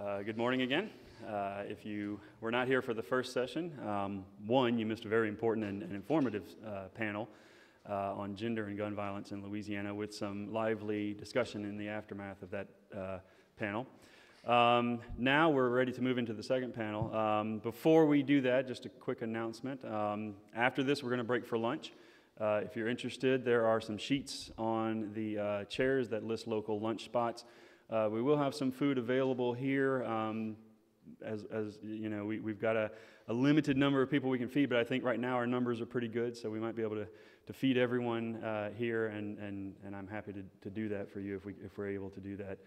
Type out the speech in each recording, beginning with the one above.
Uh, good morning again. Uh, if you were not here for the first session, um, one, you missed a very important and, and informative uh, panel uh, on gender and gun violence in Louisiana with some lively discussion in the aftermath of that uh, panel. Um, now we're ready to move into the second panel. Um, before we do that, just a quick announcement. Um, after this, we're going to break for lunch. Uh, if you're interested, there are some sheets on the chairs that list local lunch spots. Uh, we will have some food available here. Um, as, as, you know, we, we've got a, a, limited number of people we can feed, but I think right now our numbers are pretty good, so we might be able to, to feed everyone uh, here, and, and, and I'm happy to, to do that for you if, we, if we're able to do that.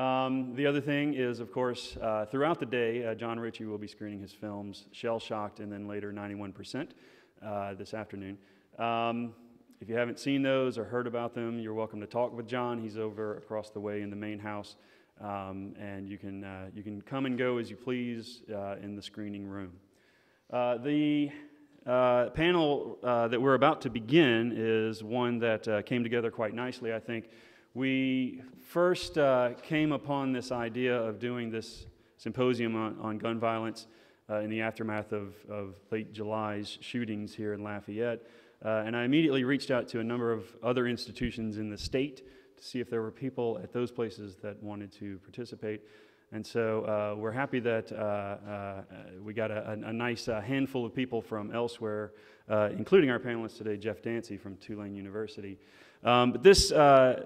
Um, the other thing is, of course, uh, throughout the day, uh, John Richie will be screening his films, Shell Shocked and then later 91% uh, this afternoon. Um, if you haven't seen those or heard about them, you're welcome to talk with John. He's over across the way in the main house. Um, and you can, uh, you can come and go as you please uh, in the screening room. Uh, the uh, panel uh, that we're about to begin is one that uh, came together quite nicely, I think. We first came upon this idea of doing this symposium on, on gun violence in the aftermath of, of late July's shootings here in Lafayette. Uh, and I immediately reached out to a number of other institutions in the state to see if there were people at those places that wanted to participate. And so uh, we're happy that uh, uh we got a, a nice uh, handful of people from elsewhere, uh, including our panelist today, Jeff Dancy from Tulane University. Um, but this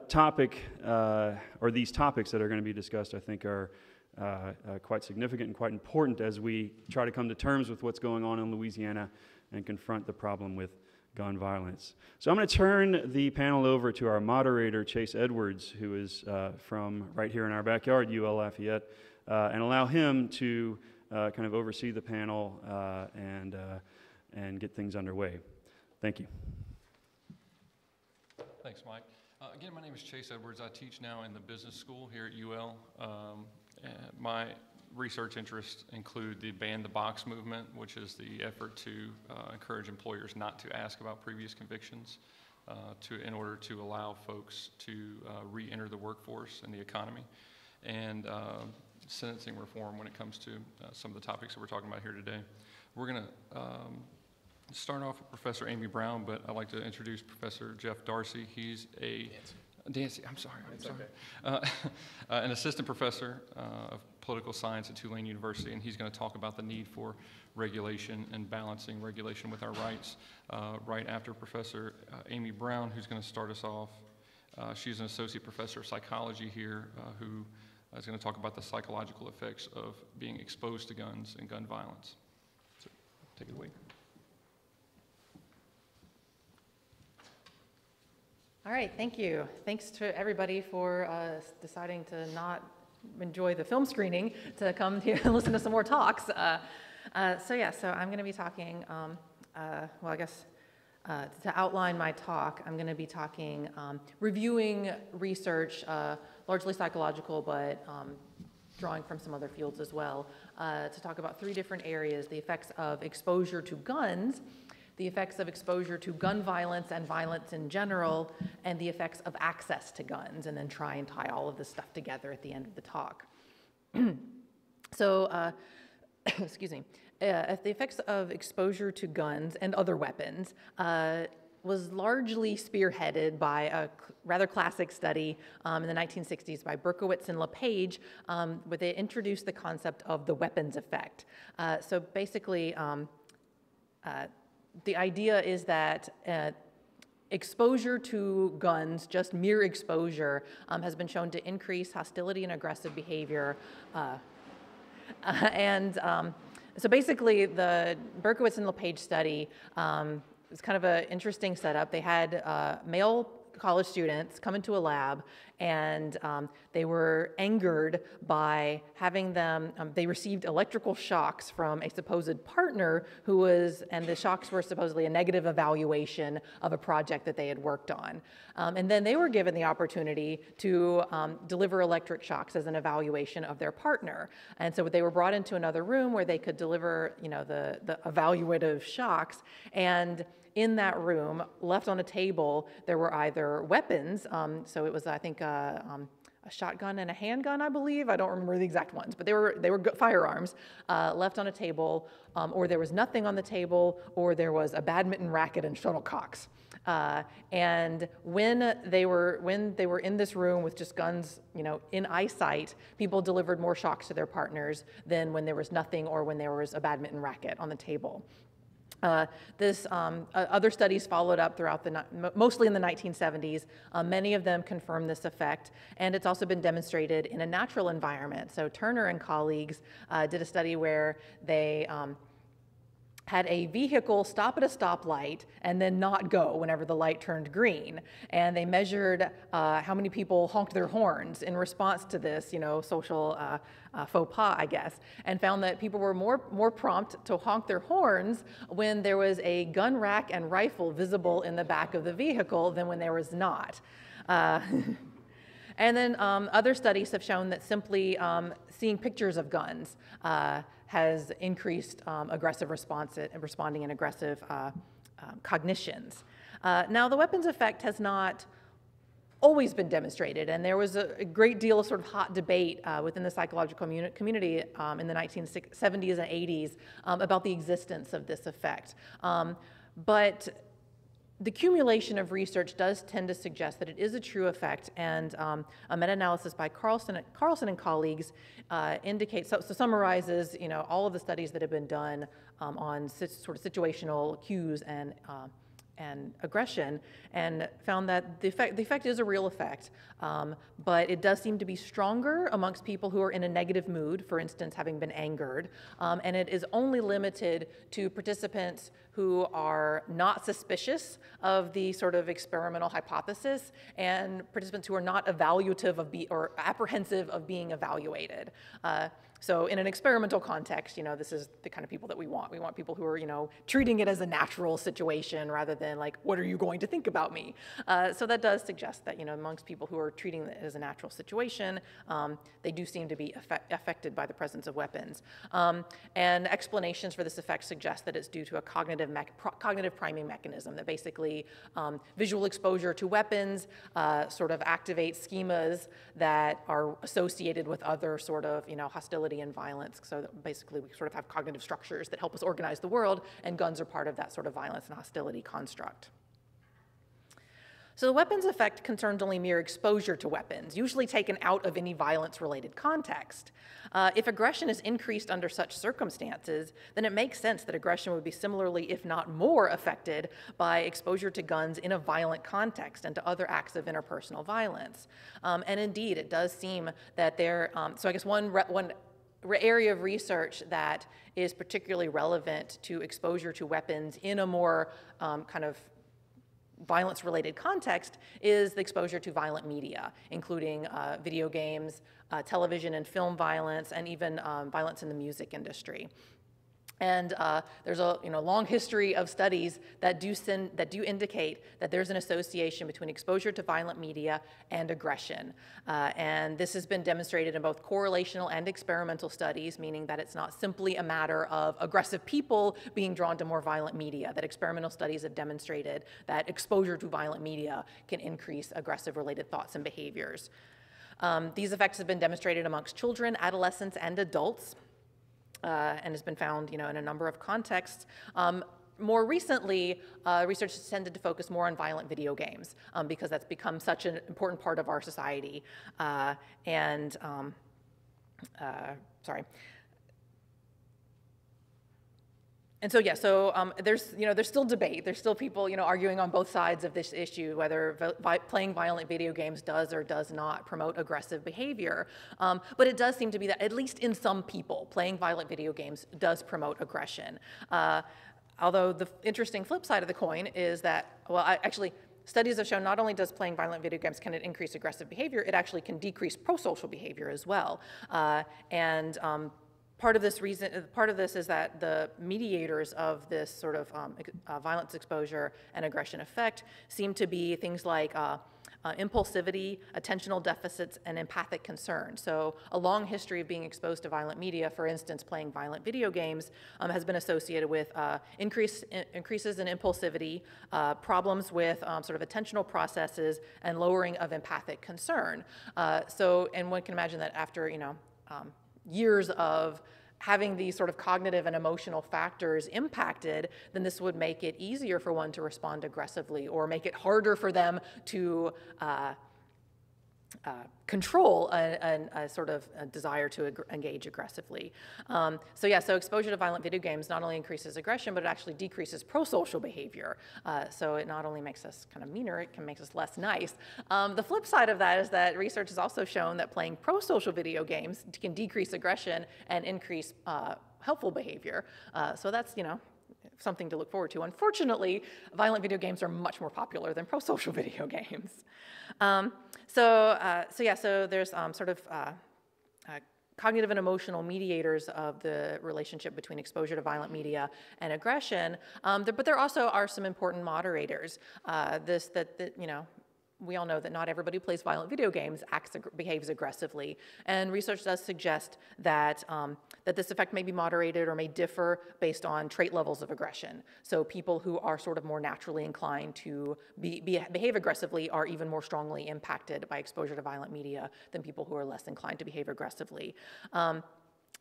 topic, or these topics that are going to be discussed, I think are quite significant and quite important as we try to come to terms with what's going on in Louisiana and confront the problem with gun violence. So I'm going to turn the panel over to our moderator, Chase Edwards, who is uh, from right here in our backyard, UL Lafayette, uh, and allow him to uh, kind of oversee the panel uh, and, uh, and get things underway. Thank you. Thanks, Mike. Uh, again, my name is Chase Edwards. I teach now in the business school here at UL. Um, my research interests include the ban the box movement, which is the effort to uh, encourage employers not to ask about previous convictions uh, to, in order to allow folks to uh, re-enter the workforce and the economy, and uh, sentencing reform when it comes to uh, some of the topics that we're talking about here today. We're going to um, start off with Professor Amy Brown, but I'd like to introduce Professor Jeff Darcy. He's a Dancy, I'm sorry, I'm sorry. Okay. Uh, an assistant professor uh, of political science at Tulane University, and he's going to talk about the need for regulation and balancing regulation with our rights uh, right after Professor uh, Amy Brown, who's going to start us off. Uh, she's an associate professor of psychology here uh, who is going to talk about the psychological effects of being exposed to guns and gun violence. So, take it away. All right, thank you. Thanks to everybody for uh, deciding to not enjoy the film screening to come here and listen to some more talks. Uh, uh, so yeah, so I'm going to be talking, um, uh, well, I guess uh, to outline my talk, I'm going to be talking, um, reviewing research, uh, largely psychological, but um, drawing from some other fields as well, to talk about three different areas, the effects of exposure to guns, the effects of exposure to gun violence and violence in general, and the effects of access to guns, and then try and tie all of this stuff together at the end of the talk. so, uh, excuse me, uh, the effects of exposure to guns and other weapons uh, was largely spearheaded by a rather classic study um, in the 1960s by Berkowitz and LePage, um, where they introduced the concept of the weapons effect. Uh, so basically, um, uh, the idea is that uh, exposure to guns, just mere exposure, um, has been shown to increase hostility and aggressive behavior. Uh, and um, so basically, the Berkowitz and LePage study um, is kind of an interesting setup. They had uh, male college students come into a lab and um, they were angered by having them, um, they received electrical shocks from a supposed partner who was, and the shocks were supposedly a negative evaluation of a project that they had worked on. Um, and then they were given the opportunity to um, deliver electric shocks as an evaluation of their partner. And so they were brought into another room where they could deliver, you know, the, the evaluative shocks. And in that room, left on a table, there were either weapons, um, so it was, I think, uh, um, a shotgun and a handgun, I believe. I don't remember the exact ones, but they were they were firearms uh, left on a table, um, or there was nothing on the table, or there was a badminton racket and shuttlecocks. Uh, and when they were when they were in this room with just guns, you know, in eyesight, people delivered more shocks to their partners than when there was nothing or when there was a badminton racket on the table. Uh, this um, uh, other studies followed up throughout the mostly in the 1970s. Uh, many of them confirm this effect, and it's also been demonstrated in a natural environment. So Turner and colleagues uh, did a study where they um, had a vehicle stop at a stoplight and then not go whenever the light turned green. And they measured uh, how many people honked their horns in response to this, you know, social uh, uh, faux pas, I guess, and found that people were more, more prompt to honk their horns when there was a gun rack and rifle visible in the back of the vehicle than when there was not. Uh, And then um, other studies have shown that simply um, seeing pictures of guns uh, has increased um, aggressive response, and responding and aggressive uh, um, cognitions. Uh, now, the weapons effect has not always been demonstrated, and there was a, a great deal of sort of hot debate uh, within the psychological communi- community um, in the 1970s and 80s um, about the existence of this effect. Um, but the accumulation of research does tend to suggest that it is a true effect, and um, a meta-analysis by Carlson, Carlson and colleagues uh, indicates, so, so, summarizes, you know, all of the studies that have been done um, on sort of situational cues and uh, and aggression, and found that the effect, the effect is a real effect, um, but it does seem to be stronger amongst people who are in a negative mood, for instance, having been angered, um, and it is only limited to participants who are not suspicious of the sort of experimental hypothesis and participants who are not evaluative of be, or apprehensive of being evaluated. Uh, so in an experimental context, you know, this is the kind of people that we want. We want people who are, you know, treating it as a natural situation rather than like, what are you going to think about me? Uh, so that does suggest that, you know, amongst people who are treating it as a natural situation, um, they do seem to be effect affected by the presence of weapons. Um, and explanations for this effect suggest that it's due to a cognitive, cognitive priming mechanism that basically um, visual exposure to weapons uh, sort of activates schemas that are associated with other sort of, you know, hostility and violence. So basically, we sort of have cognitive structures that help us organize the world, and guns are part of that sort of violence and hostility construct. So the weapons effect concerns only mere exposure to weapons, usually taken out of any violence-related context. Uh, if aggression is increased under such circumstances, then it makes sense that aggression would be similarly, if not more, affected by exposure to guns in a violent context and to other acts of interpersonal violence. Um, and indeed, it does seem that there, um, so I guess one, one area of research that is particularly relevant to exposure to weapons in a more um, kind of violence related context is the exposure to violent media, including uh, video games, uh, television and film violence, and even um, violence in the music industry. And uh, there's a you know, long history of studies that do, send, that do indicate that there's an association between exposure to violent media and aggression. Uh, and this has been demonstrated in both correlational and experimental studies, meaning that it's not simply a matter of aggressive people being drawn to more violent media, that experimental studies have demonstrated that exposure to violent media can increase aggressive related thoughts and behaviors. Um, these effects have been demonstrated amongst children, adolescents, and adults uh, and has been found, you know, in a number of contexts. Um, more recently, uh, research has tended to focus more on violent video games um, because that's become such an important part of our society. Uh, and, um, uh, sorry, and so yeah, so um, there's you know there's still debate. There's still people you know arguing on both sides of this issue whether vi playing violent video games does or does not promote aggressive behavior. Um, but it does seem to be that at least in some people, playing violent video games does promote aggression. Uh, although the interesting flip side of the coin is that well, I, actually. Studies have shown not only does playing violent video games can it increase aggressive behavior, it actually can decrease pro-social behavior as well. Uh, and um, part of this reason, part of this is that the mediators of this sort of um, uh, violence exposure and aggression effect seem to be things like uh, uh, impulsivity, attentional deficits, and empathic concern. So, a long history of being exposed to violent media, for instance, playing violent video games, um, has been associated with uh, increase, in, increases in impulsivity, uh, problems with um, sort of attentional processes, and lowering of empathic concern. Uh, so, and one can imagine that after, you know, um, years of having these sort of cognitive and emotional factors impacted, then this would make it easier for one to respond aggressively or make it harder for them to uh, uh, control a, a, a, sort of a desire to ag- engage aggressively. Um, so yeah, so exposure to violent video games not only increases aggression, but it actually decreases pro-social behavior. Uh, so it not only makes us kind of meaner, it can make us less nice. Um, the flip side of that is that research has also shown that playing pro-social video games can decrease aggression and increase uh, helpful behavior. Uh, so that's, you know, something to look forward to. Unfortunately, violent video games are much more popular than pro-social video games. Um, so, uh, so yeah, so there's um, sort of uh, uh, cognitive and emotional mediators of the relationship between exposure to violent media and aggression, um, there, but there also are some important moderators. Uh, this that, that you know we all know that not everybody who plays violent video games acts, behaves aggressively. And research does suggest that, um, that this effect may be moderated or may differ based on trait levels of aggression. So people who are sort of more naturally inclined to be, be, behave aggressively are even more strongly impacted by exposure to violent media than people who are less inclined to behave aggressively. Um,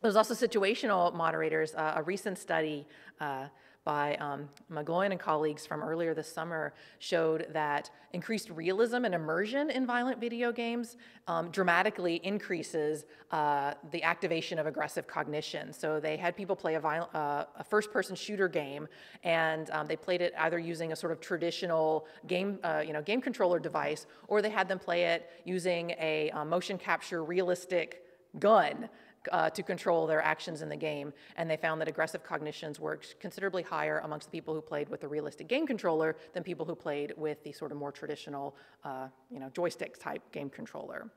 there's also situational moderators. Uh, a recent study uh, by um, McGloin and colleagues from earlier this summer showed that increased realism and immersion in violent video games um, dramatically increases uh, the activation of aggressive cognition. So they had people play a, uh, a first-person shooter game, and um, they played it either using a sort of traditional game, uh, you know, game controller device, or they had them play it using a uh, motion capture realistic gun uh, to control their actions in the game, and they found that aggressive cognitions were considerably higher amongst the people who played with the realistic game controller than people who played with the sort of more traditional, uh, you know, joystick type game controller.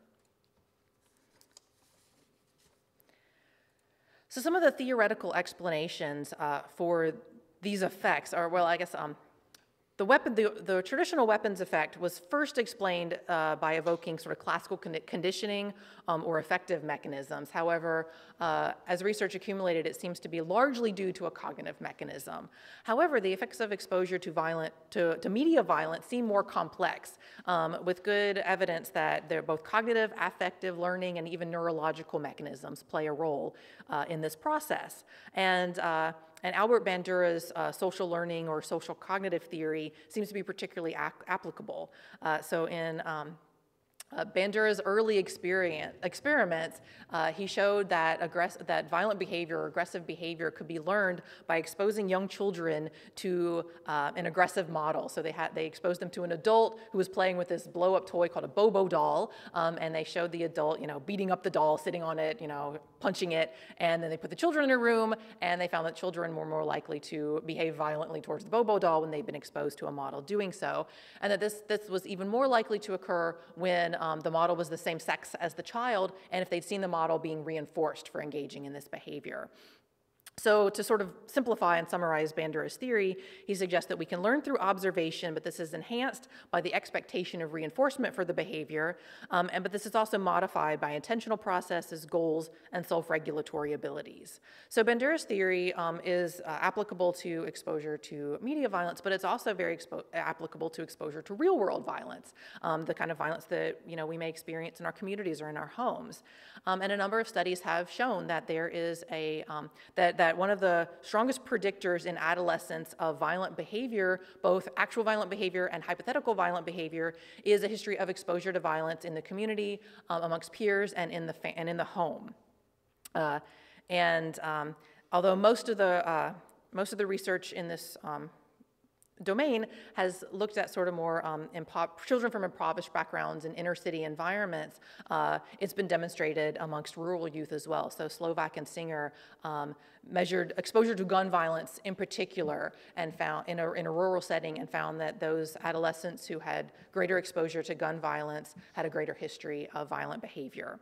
So some of the theoretical explanations uh, for these effects are, well, I guess um, the, weapon, the, the, traditional weapons effect was first explained uh, by evoking sort of classical con conditioning um, or effective mechanisms. However, uh, as research accumulated, it seems to be largely due to a cognitive mechanism. However, the effects of exposure to, violent, to, to media violence seem more complex, um, with good evidence that they're both cognitive, affective, learning, and even neurological mechanisms play a role uh, in this process. And uh, and Albert Bandura's uh, social learning or social cognitive theory seems to be particularly applicable. Uh, so in um, uh, Bandura's early experiments, uh, he showed that, aggress- that violent behavior or aggressive behavior could be learned by exposing young children to uh, an aggressive model. So they, had, they exposed them to an adult who was playing with this blow-up toy called a Bobo doll, um, and they showed the adult, you know, beating up the doll, sitting on it, you know, punching it, and then they put the children in a room, and they found that children were more likely to behave violently towards the Bobo doll when they'd been exposed to a model doing so, and that this, this was even more likely to occur when um, the model was the same sex as the child, and if they'd seen the model being reinforced for engaging in this behavior. So, to sort of simplify and summarize Bandura's theory, he suggests that we can learn through observation, but this is enhanced by the expectation of reinforcement for the behavior, um, and but this is also modified by intentional processes, goals, and self-regulatory abilities. So, Bandura's theory um, is uh, applicable to exposure to media violence, but it's also very applicable to exposure to real-world violence, um, the kind of violence that you know we may experience in our communities or in our homes. Um, and a number of studies have shown that there is a um, that that one of the strongest predictors in adolescence of violent behavior, both actual violent behavior and hypothetical violent behavior, is a history of exposure to violence in the community, um, amongst peers, and in the, and in the home. Uh, and um, although most of the, uh, most of the research in this um, domain has looked at sort of more um, children from impoverished backgrounds and inner city environments. Uh, it's been demonstrated amongst rural youth as well. So Slovak and Singer um, measured exposure to gun violence in particular and found in a, in a rural setting and found that those adolescents who had greater exposure to gun violence had a greater history of violent behavior.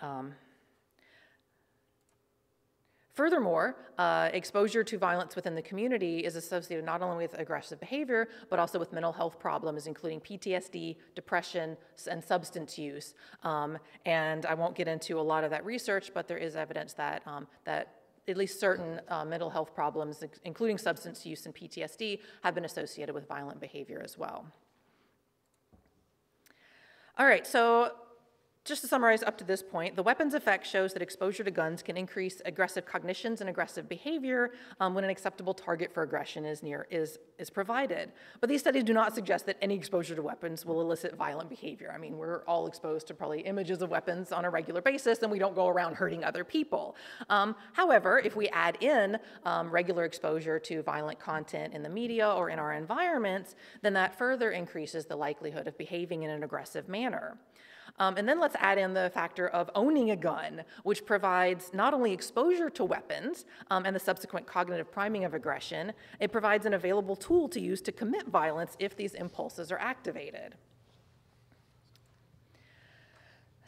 Um, Furthermore, uh, exposure to violence within the community is associated not only with aggressive behavior, but also with mental health problems, including PTSD, depression, and substance use. Um, and I won't get into a lot of that research, but there is evidence that, um, that at least certain uh, mental health problems, including substance use and PTSD, have been associated with violent behavior as well. All right, so just to summarize up to this point, the weapons effect shows that exposure to guns can increase aggressive cognitions and aggressive behavior um, when an acceptable target for aggression is near is is provided. But these studies do not suggest that any exposure to weapons will elicit violent behavior. I mean, we're all exposed to probably images of weapons on a regular basis, and we don't go around hurting other people. Um, however, if we add in um, regular exposure to violent content in the media or in our environments, then that further increases the likelihood of behaving in an aggressive manner. Um, and then let's add in the factor of owning a gun, which provides not only exposure to weapons um, and the subsequent cognitive priming of aggression, it provides an available tool to use to commit violence if these impulses are activated.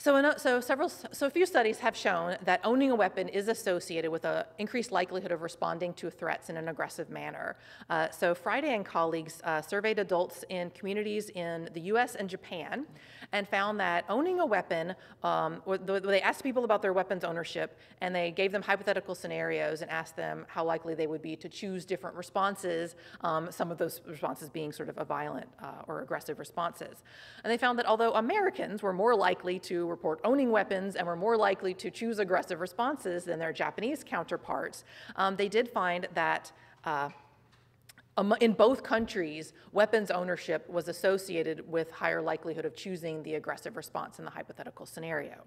So, so, several, so a few studies have shown that owning a weapon is associated with an increased likelihood of responding to threats in an aggressive manner. Uh, so Friday and colleagues uh, surveyed adults in communities in the U.S. and Japan, and found that owning a weapon, um, they asked people about their weapons ownership, and they gave them hypothetical scenarios and asked them how likely they would be to choose different responses. Um, some of those responses being sort of a violent uh, or aggressive responses, and they found that although Americans were more likely to report owning weapons and were more likely to choose aggressive responses than their Japanese counterparts, um, they did find that uh, in both countries, weapons ownership was associated with higher likelihood of choosing the aggressive response in the hypothetical scenario.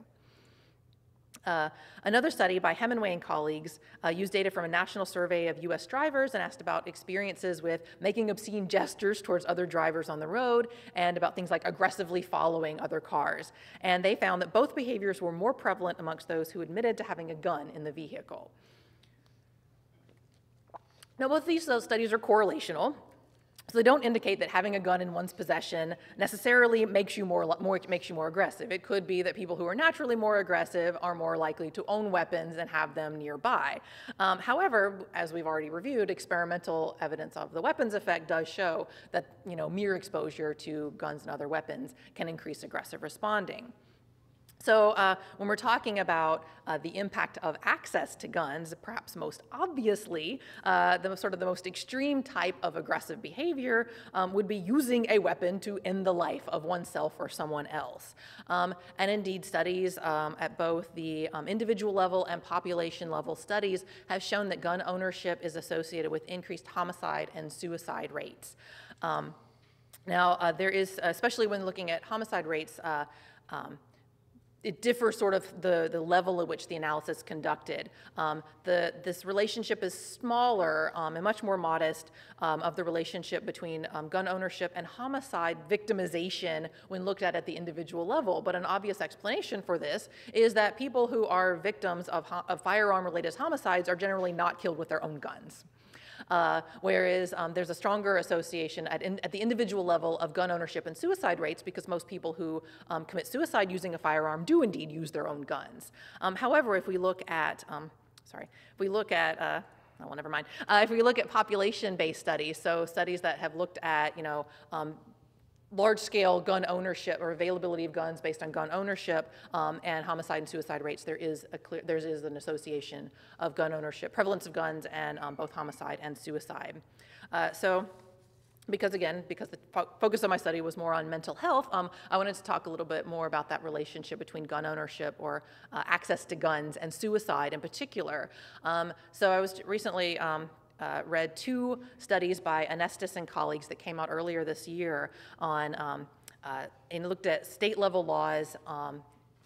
Uh, another study by Hemenway and colleagues uh, used data from a national survey of US drivers and asked about experiences with making obscene gestures towards other drivers on the road and about things like aggressively following other cars. And they found that both behaviors were more prevalent amongst those who admitted to having a gun in the vehicle. Now, both of these studies are correlational, so they don't indicate that having a gun in one's possession necessarily makes you more, more, makes you more aggressive. It could be that people who are naturally more aggressive are more likely to own weapons and have them nearby. Um, however, as we've already reviewed, experimental evidence of the weapons effect does show that you know, mere exposure to guns and other weapons can increase aggressive responding. So uh, when we're talking about uh, the impact of access to guns, perhaps most obviously, uh, the sort of the most extreme type of aggressive behavior um, would be using a weapon to end the life of oneself or someone else. Um, and indeed, studies um, at both the um, individual level and population level studies have shown that gun ownership is associated with increased homicide and suicide rates. Um, now, uh, there is, especially when looking at homicide rates, uh, um, it differs sort of the, the level at which the analysis conducted. Um, the, this relationship is smaller um, and much more modest um, of the relationship between um, gun ownership and homicide victimization when looked at at the individual level. But an obvious explanation for this is that people who are victims of, of firearm-related homicides are generally not killed with their own guns. Uh, whereas um, there's a stronger association at, in, at, the individual level of gun ownership and suicide rates because most people who um, commit suicide using a firearm do indeed use their own guns. Um, however, if we look at, um, sorry, if we look at, uh, oh, well, never mind. Uh, if we look at population-based studies, so studies that have looked at, you know, um, large-scale gun ownership or availability of guns based on gun ownership um, and homicide and suicide rates, there is a clear, there is an association of gun ownership, prevalence of guns, and um, both homicide and suicide. Uh, so because again, because the fo focus of my study was more on mental health, um, I wanted to talk a little bit more about that relationship between gun ownership or uh, access to guns and suicide in particular. Um, so I was recently um, uh, read two studies by Anestis and colleagues that came out earlier this year on um, uh, and looked at state level laws um,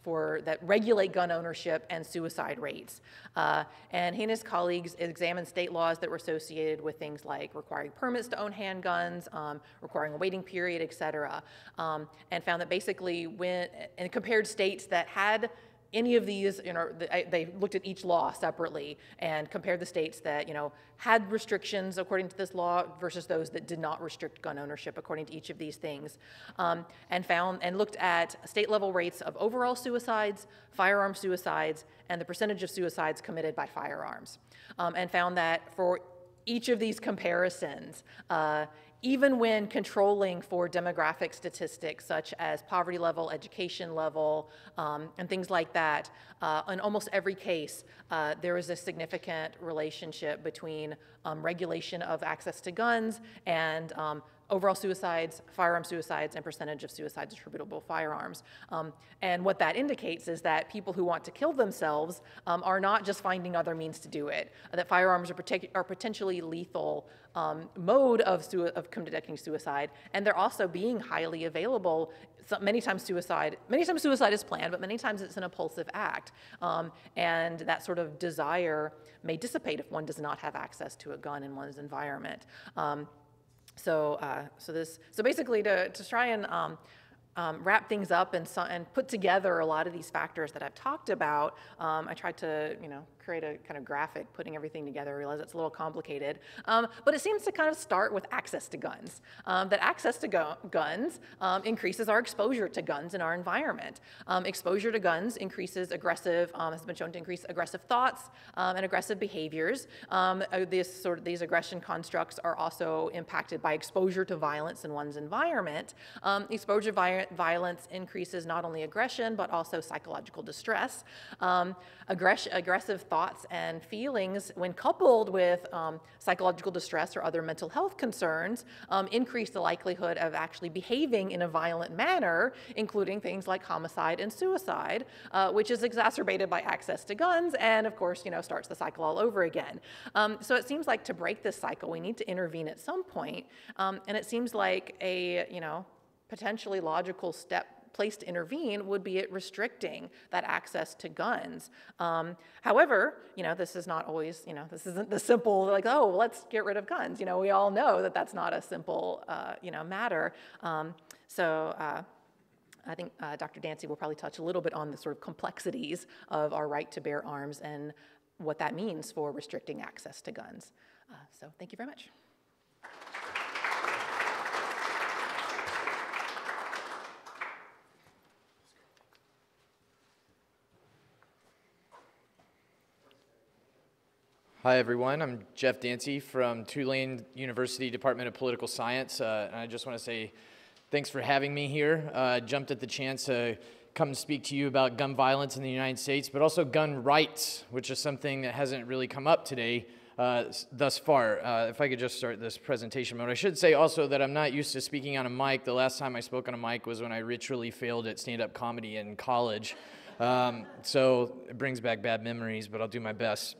for that regulate gun ownership and suicide rates. Uh, and he and his colleagues examined state laws that were associated with things like requiring permits to own handguns, um, requiring a waiting period, et cetera, um, and found that basically when, and compared states that had any of these, you know, they looked at each law separately and compared the states that, you know, had restrictions according to this law versus those that did not restrict gun ownership according to each of these things. Um, and found, and looked at state level rates of overall suicides, firearm suicides, and the percentage of suicides committed by firearms. Um, and found that for each of these comparisons, uh, even when controlling for demographic statistics such as poverty level, education level, um, and things like that, uh, in almost every case, uh, there is a significant relationship between um, regulation of access to guns and um, overall suicides, firearm suicides, and percentage of suicides attributable firearms. Um, and what that indicates is that people who want to kill themselves um, are not just finding other means to do it, that firearms are, are potentially lethal um, mode of, of conducting suicide, and they're also being highly available. So many times suicide, many times suicide is planned, but many times it's an impulsive act. Um, and that sort of desire may dissipate if one does not have access to a gun in one's environment. So, uh, so this, so basically, to, to try and um, um, wrap things up and, and put together a lot of these factors that I've talked about, um, I tried to, you know, create a kind of graphic putting everything together. I realize it's a little complicated, um, but it seems to kind of start with access to guns. Um, that access to go- guns um, increases our exposure to guns in our environment. Um, exposure to guns increases aggressive, um, has been shown to increase aggressive thoughts and aggressive behaviors. Uh, this sort of these aggression constructs are also impacted by exposure to violence in one's environment. Exposure to vi- violence increases not only aggression but also psychological distress. Aggress- aggressive thoughts and feelings, when coupled with um, psychological distress or other mental health concerns, um, increase the likelihood of actually behaving in a violent manner, including things like homicide and suicide, uh, which is exacerbated by access to guns and, of course, you know, starts the cycle all over again. Um, so it seems like to break this cycle, we need to intervene at some point, um, and it seems like a, you know, potentially logical step place to intervene would be at restricting that access to guns. Um, however, you know, this is not always, you know, this isn't the simple, like, oh, let's get rid of guns. You know, we all know that that's not a simple, uh, you know, matter. Um, so, uh, I think uh, Dr. Dancy will probably touch a little bit on the sort of complexities of our right to bear arms and what that means for restricting access to guns. Uh, so, thank you very much. Hi, everyone. I'm Jeff Dancy from Tulane University Department of Political Science. Uh, and I just want to say thanks for having me here. Uh, jumped at the chance to come speak to you about gun violence in the United States, but also gun rights, which is something that hasn't really come up today uh, thus far. Uh, if I could just start this presentation mode. I should say also that I'm not used to speaking on a mic. The last time I spoke on a mic was when I ritually failed at stand up comedy in college. Um, so it brings back bad memories, but I'll do my best.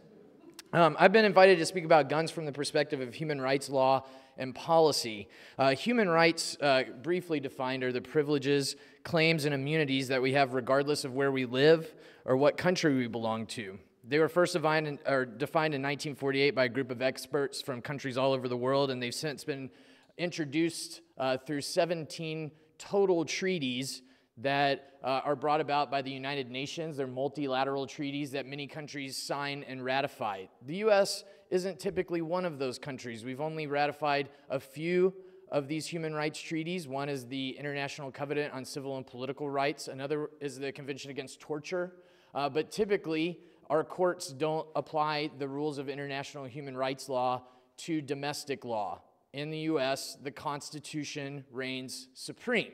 Um, I've been invited to speak about guns from the perspective of human rights law and policy. Uh, human rights, uh, briefly defined, are the privileges, claims, and immunities that we have regardless of where we live or what country we belong to. They were first defined in, or defined in 1948 by a group of experts from countries all over the world, and they've since been introduced uh, through 17 total treaties that uh, are brought about by the United Nations. They're multilateral treaties that many countries sign and ratify. The U.S. isn't typically one of those countries. We've only ratified a few of these human rights treaties. One is the International Covenant on Civil and Political Rights, another is the Convention Against Torture. Uh, but typically, our courts don't apply the rules of international human rights law to domestic law. In the U.S., the Constitution reigns supreme.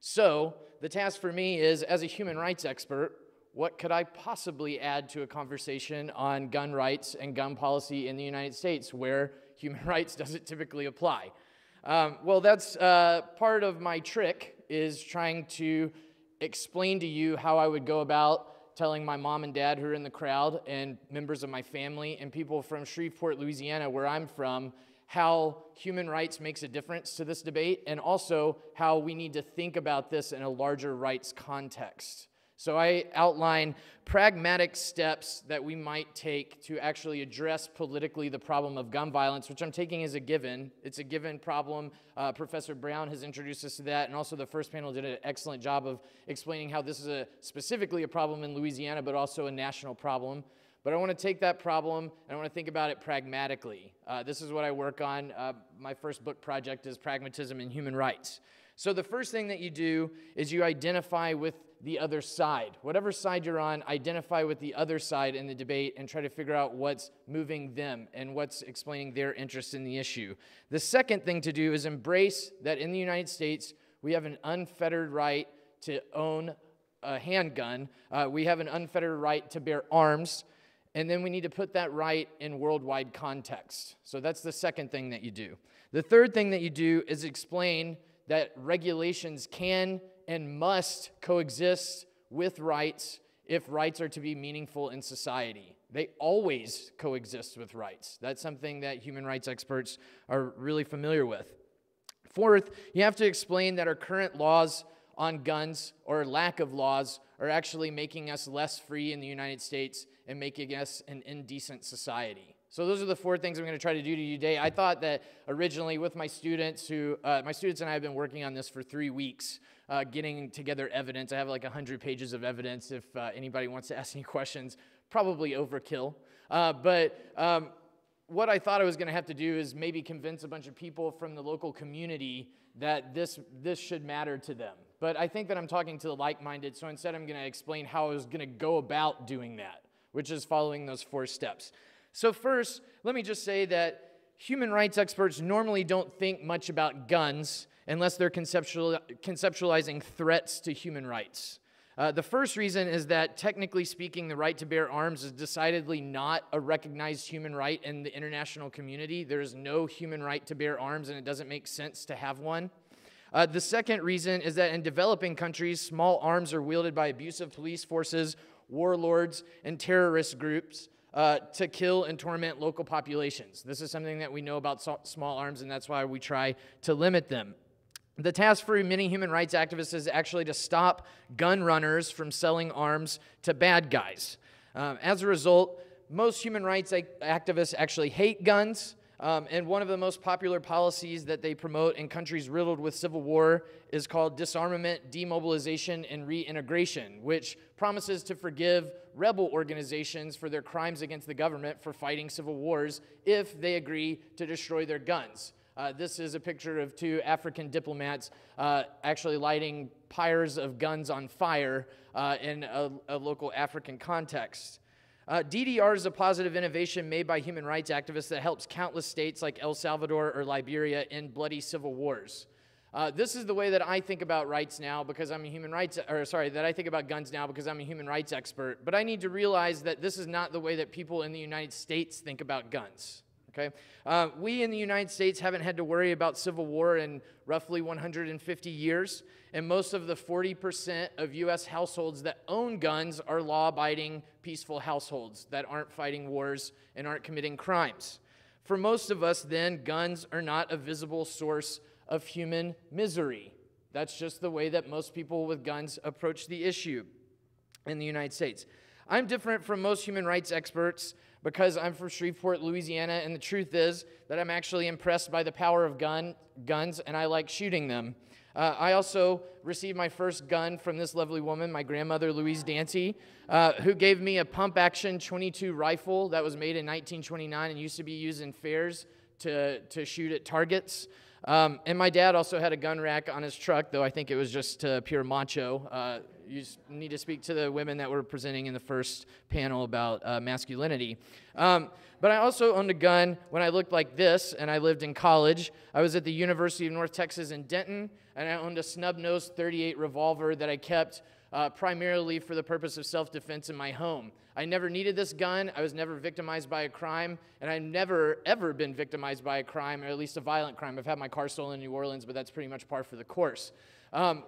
So, the task for me is as a human rights expert, what could I possibly add to a conversation on gun rights and gun policy in the United States where human rights doesn't typically apply? Um, well, that's uh, part of my trick is trying to explain to you how I would go about telling my mom and dad who are in the crowd and members of my family and people from Shreveport, Louisiana, where I'm from, how human rights makes a difference to this debate and also how we need to think about this in a larger rights context. So I outline pragmatic steps that we might take to actually address politically the problem of gun violence, which I'm taking as a given. It's a given problem. Uh, Professor Brown has introduced us to that, and also the first panel did an excellent job of explaining how this is a, specifically a problem in Louisiana, but also a national problem. But I want to take that problem and I want to think about it pragmatically. Uh, this is what I work on. Uh, my first book project is Pragmatism and Human Rights. So the first thing that you do is you identify with the other side. Whatever side you're on, identify with the other side in the debate and try to figure out what's moving them and what's explaining their interest in the issue. The second thing to do is embrace that in the United States, we have an unfettered right to own a handgun, uh, we have an unfettered right to bear arms. And then we need to put that right in worldwide context. So that's the second thing that you do. The third thing that you do is explain that regulations can and must coexist with rights if rights are to be meaningful in society. They always coexist with rights. That's something that human rights experts are really familiar with. Fourth, you have to explain that our current laws on guns or lack of laws are actually making us less free in the United States and making us an indecent society. So those are the four things I'm going to try to do to you today. I thought that originally with my students who, uh, my students and I have been working on this for three weeks, uh, getting together evidence. I have like 100 pages of evidence if uh, anybody wants to ask any questions. Probably overkill. Uh, but um, what I thought I was going to have to do is maybe convince a bunch of people from the local community that this, this should matter to them. But I think that I'm talking to the like minded, so instead I'm going to explain how I was going to go about doing that, which is following those four steps. So, first, let me just say that human rights experts normally don't think much about guns unless they're conceptual, conceptualizing threats to human rights. Uh, the first reason is that, technically speaking, the right to bear arms is decidedly not a recognized human right in the international community. There is no human right to bear arms, and it doesn't make sense to have one. Uh, the second reason is that in developing countries, small arms are wielded by abusive police forces, warlords, and terrorist groups uh, to kill and torment local populations. This is something that we know about small arms, and that's why we try to limit them. The task for many human rights activists is actually to stop gun runners from selling arms to bad guys. Um, as a result, most human rights activists actually hate guns. Um, and one of the most popular policies that they promote in countries riddled with civil war is called disarmament, demobilization, and reintegration, which promises to forgive rebel organizations for their crimes against the government for fighting civil wars if they agree to destroy their guns. Uh, this is a picture of two African diplomats uh, actually lighting pyres of guns on fire uh, in a, a local African context. Uh, DDR is a positive innovation made by human rights activists that helps countless states like El Salvador or Liberia in bloody civil wars. Uh, this is the way that I think about rights now because I'm a human rights, or sorry, that I think about guns now because I'm a human rights expert. But I need to realize that this is not the way that people in the United States think about guns. Okay? Uh, we in the United States haven't had to worry about civil war in roughly 150 years, and most of the 40% of U.S. households that own guns are law abiding, peaceful households that aren't fighting wars and aren't committing crimes. For most of us, then, guns are not a visible source of human misery. That's just the way that most people with guns approach the issue in the United States. I'm different from most human rights experts because I'm from Shreveport, Louisiana, and the truth is that I'm actually impressed by the power of gun, guns and I like shooting them. Uh, I also received my first gun from this lovely woman, my grandmother, Louise Dancy, uh, who gave me a pump action 22 rifle that was made in 1929 and used to be used in fairs to, to shoot at targets. Um, and my dad also had a gun rack on his truck, though I think it was just uh, pure macho. You need to speak to the women that were presenting in the first panel about uh, masculinity. Um, but I also owned a gun when I looked like this, and I lived in college. I was at the University of North Texas in Denton, and I owned a snub nosed 38 revolver that I kept uh, primarily for the purpose of self defense in my home. I never needed this gun. I was never victimized by a crime, and I've never, ever been victimized by a crime, or at least a violent crime. I've had my car stolen in New Orleans, but that's pretty much par for the course. Um,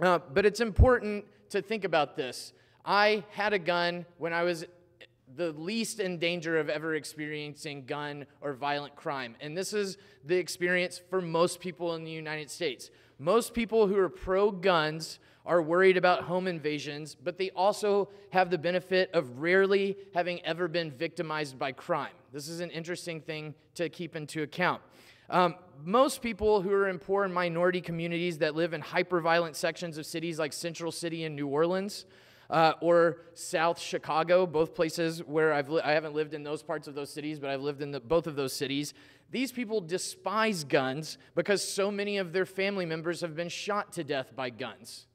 uh, but it's important to think about this. I had a gun when I was the least in danger of ever experiencing gun or violent crime. And this is the experience for most people in the United States. Most people who are pro guns are worried about home invasions, but they also have the benefit of rarely having ever been victimized by crime. This is an interesting thing to keep into account. Um, most people who are in poor and minority communities that live in hyper-violent sections of cities like Central City and New Orleans, uh, or South Chicago, both places where I've li- I haven't lived in those parts of those cities, but I've lived in the, both of those cities. These people despise guns because so many of their family members have been shot to death by guns.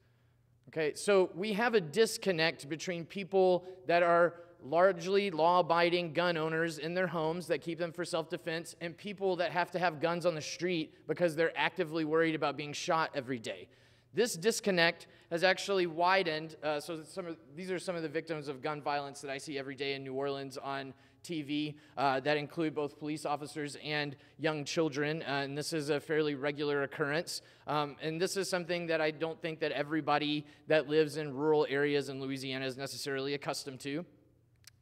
Okay, so we have a disconnect between people that are largely law abiding gun owners in their homes that keep them for self defense and people that have to have guns on the street because they're actively worried about being shot every day. This disconnect has actually widened. Uh, so some of, these are some of the victims of gun violence that I see every day in New Orleans on TV uh, that include both police officers and young children. Uh, and this is a fairly regular occurrence. Um, and this is something that I don't think that everybody that lives in rural areas in Louisiana is necessarily accustomed to.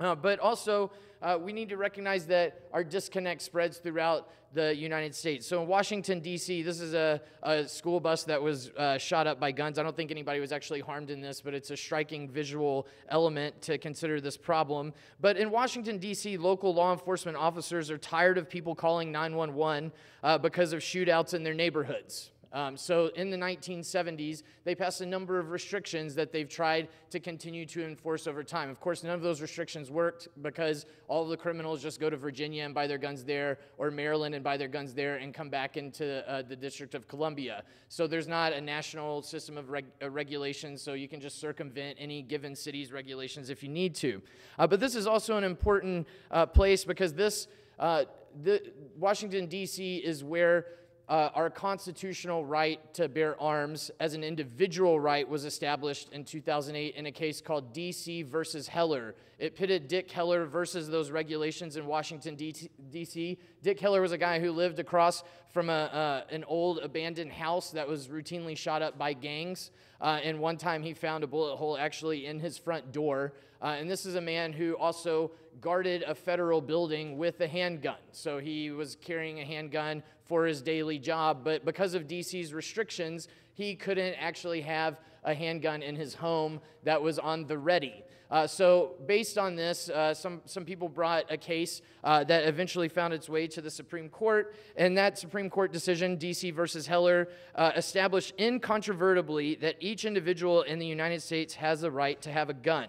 Uh, but also, uh, we need to recognize that our disconnect spreads throughout the United States. So in Washington, D.C., this is a, a school bus that was uh, shot up by guns. I don't think anybody was actually harmed in this, but it's a striking visual element to consider this problem. But in Washington, D.C., local law enforcement officers are tired of people calling 911 uh, because of shootouts in their neighborhoods. Um, so in the 1970s, they passed a number of restrictions that they've tried to continue to enforce over time. Of course, none of those restrictions worked because all of the criminals just go to Virginia and buy their guns there, or Maryland and buy their guns there, and come back into uh, the District of Columbia. So there's not a national system of reg- uh, regulations, so you can just circumvent any given city's regulations if you need to. Uh, but this is also an important uh, place because this, uh, the, Washington, D.C. is where uh, our constitutional right to bear arms as an individual right was established in 2008 in a case called DC versus Heller. It pitted Dick Heller versus those regulations in Washington, D.C. Dick Heller was a guy who lived across from a, uh, an old abandoned house that was routinely shot up by gangs. Uh, and one time he found a bullet hole actually in his front door. Uh, and this is a man who also guarded a federal building with a handgun. So he was carrying a handgun for his daily job, but because of DC's restrictions, he couldn't actually have a handgun in his home that was on the ready. Uh, so, based on this, uh, some, some people brought a case uh, that eventually found its way to the Supreme Court. And that Supreme Court decision, DC versus Heller, uh, established incontrovertibly that each individual in the United States has the right to have a gun.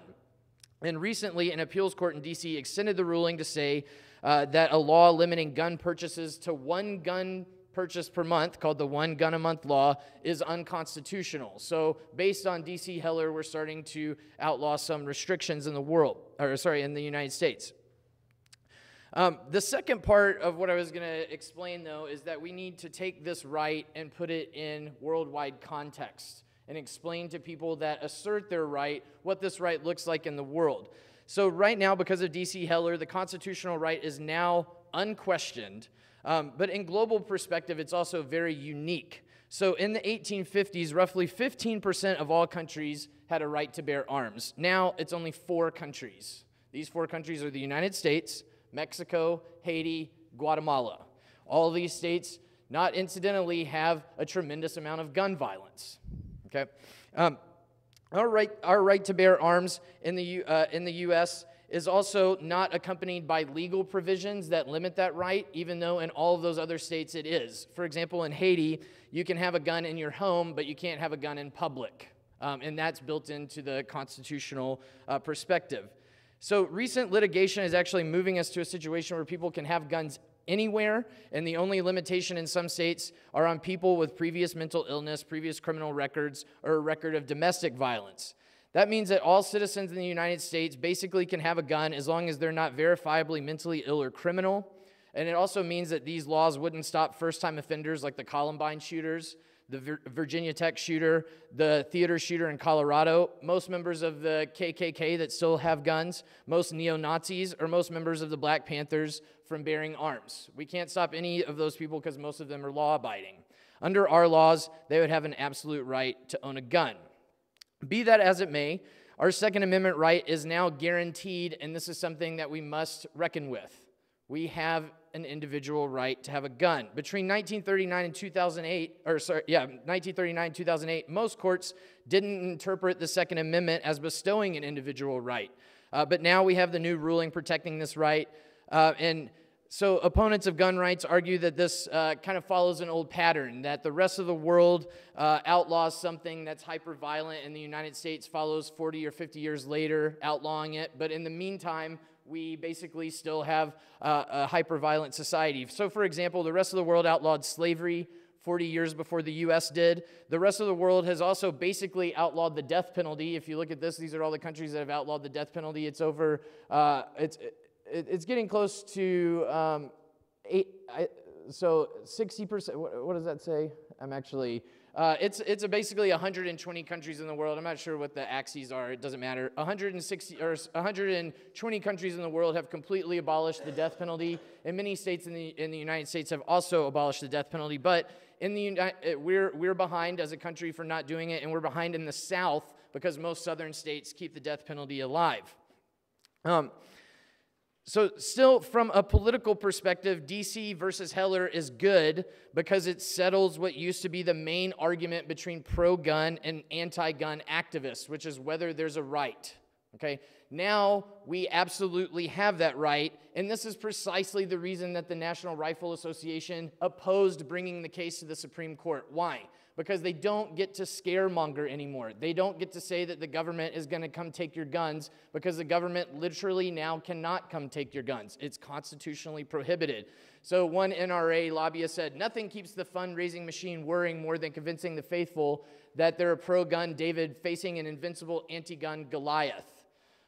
And recently, an appeals court in DC extended the ruling to say uh, that a law limiting gun purchases to one gun purchase per month, called the one gun a month law, is unconstitutional. So, based on DC Heller, we're starting to outlaw some restrictions in the world, or sorry, in the United States. Um, the second part of what I was going to explain, though, is that we need to take this right and put it in worldwide context and explain to people that assert their right what this right looks like in the world. So, right now, because of DC Heller, the constitutional right is now unquestioned. Um, but in global perspective, it's also very unique. So, in the 1850s, roughly 15% of all countries had a right to bear arms. Now, it's only four countries. These four countries are the United States, Mexico, Haiti, Guatemala. All these states, not incidentally, have a tremendous amount of gun violence. Okay? Um, our right, our right to bear arms in the, uh, in the U.S. is also not accompanied by legal provisions that limit that right, even though in all of those other states it is. For example, in Haiti, you can have a gun in your home, but you can't have a gun in public. Um, and that's built into the constitutional uh, perspective. So, recent litigation is actually moving us to a situation where people can have guns anywhere, and the only limitation in some states are on people with previous mental illness, previous criminal records, or a record of domestic violence. That means that all citizens in the United States basically can have a gun as long as they're not verifiably mentally ill or criminal. And it also means that these laws wouldn't stop first time offenders like the Columbine shooters the Virginia Tech shooter, the theater shooter in Colorado, most members of the KKK that still have guns, most neo Nazis, or most members of the Black Panthers from bearing arms. We can't stop any of those people because most of them are law abiding. Under our laws, they would have an absolute right to own a gun. Be that as it may, Our Second Amendment right is now guaranteed, and this is something that we must reckon with. We have an individual right to have a gun. Between 1939 and 2008, or sorry, yeah, 1939 and 2008, most courts didn't interpret the Second Amendment as bestowing an individual right. Uh, but now we have the new ruling protecting this right. Uh, and so opponents of gun rights argue that this uh, kind of follows an old pattern, that the rest of the world uh, outlaws something that's hyper violent, and the United States follows 40 or 50 years later, outlawing it. But in the meantime, we basically still have uh, a hyper violent society. So, for example, the rest of the world outlawed slavery 40 years before the US did. The rest of the world has also basically outlawed the death penalty. If you look at this, these are all the countries that have outlawed the death penalty. It's over, uh, it's, it, it's getting close to um, eight, I, so 60%, what, what, does that say? I'm actually, uh, it's, it's basically 120 countries in the world. I'm not sure what the axes are, it doesn't matter. 160 or 120 countries in the world have completely abolished the death penalty, and many states in the, in the United States have also abolished the death penalty. But in the uh, we're, we're behind as a country for not doing it, and we're behind in the South because most southern states keep the death penalty alive. Um, so, still, from a political perspective, DC versus Heller is good because it settles what used to be the main argument between pro gun and anti gun activists, which is whether there's a right. Okay, now we absolutely have that right, and this is precisely the reason that the National Rifle Association opposed bringing the case to the Supreme Court. Why? Because they don't get to scaremonger anymore. They don't get to say that the government is going to come take your guns because the government literally now cannot come take your guns. It's constitutionally prohibited. So, one NRA lobbyist said, Nothing keeps the fundraising machine whirring more than convincing the faithful that they're a pro gun David facing an invincible anti gun Goliath.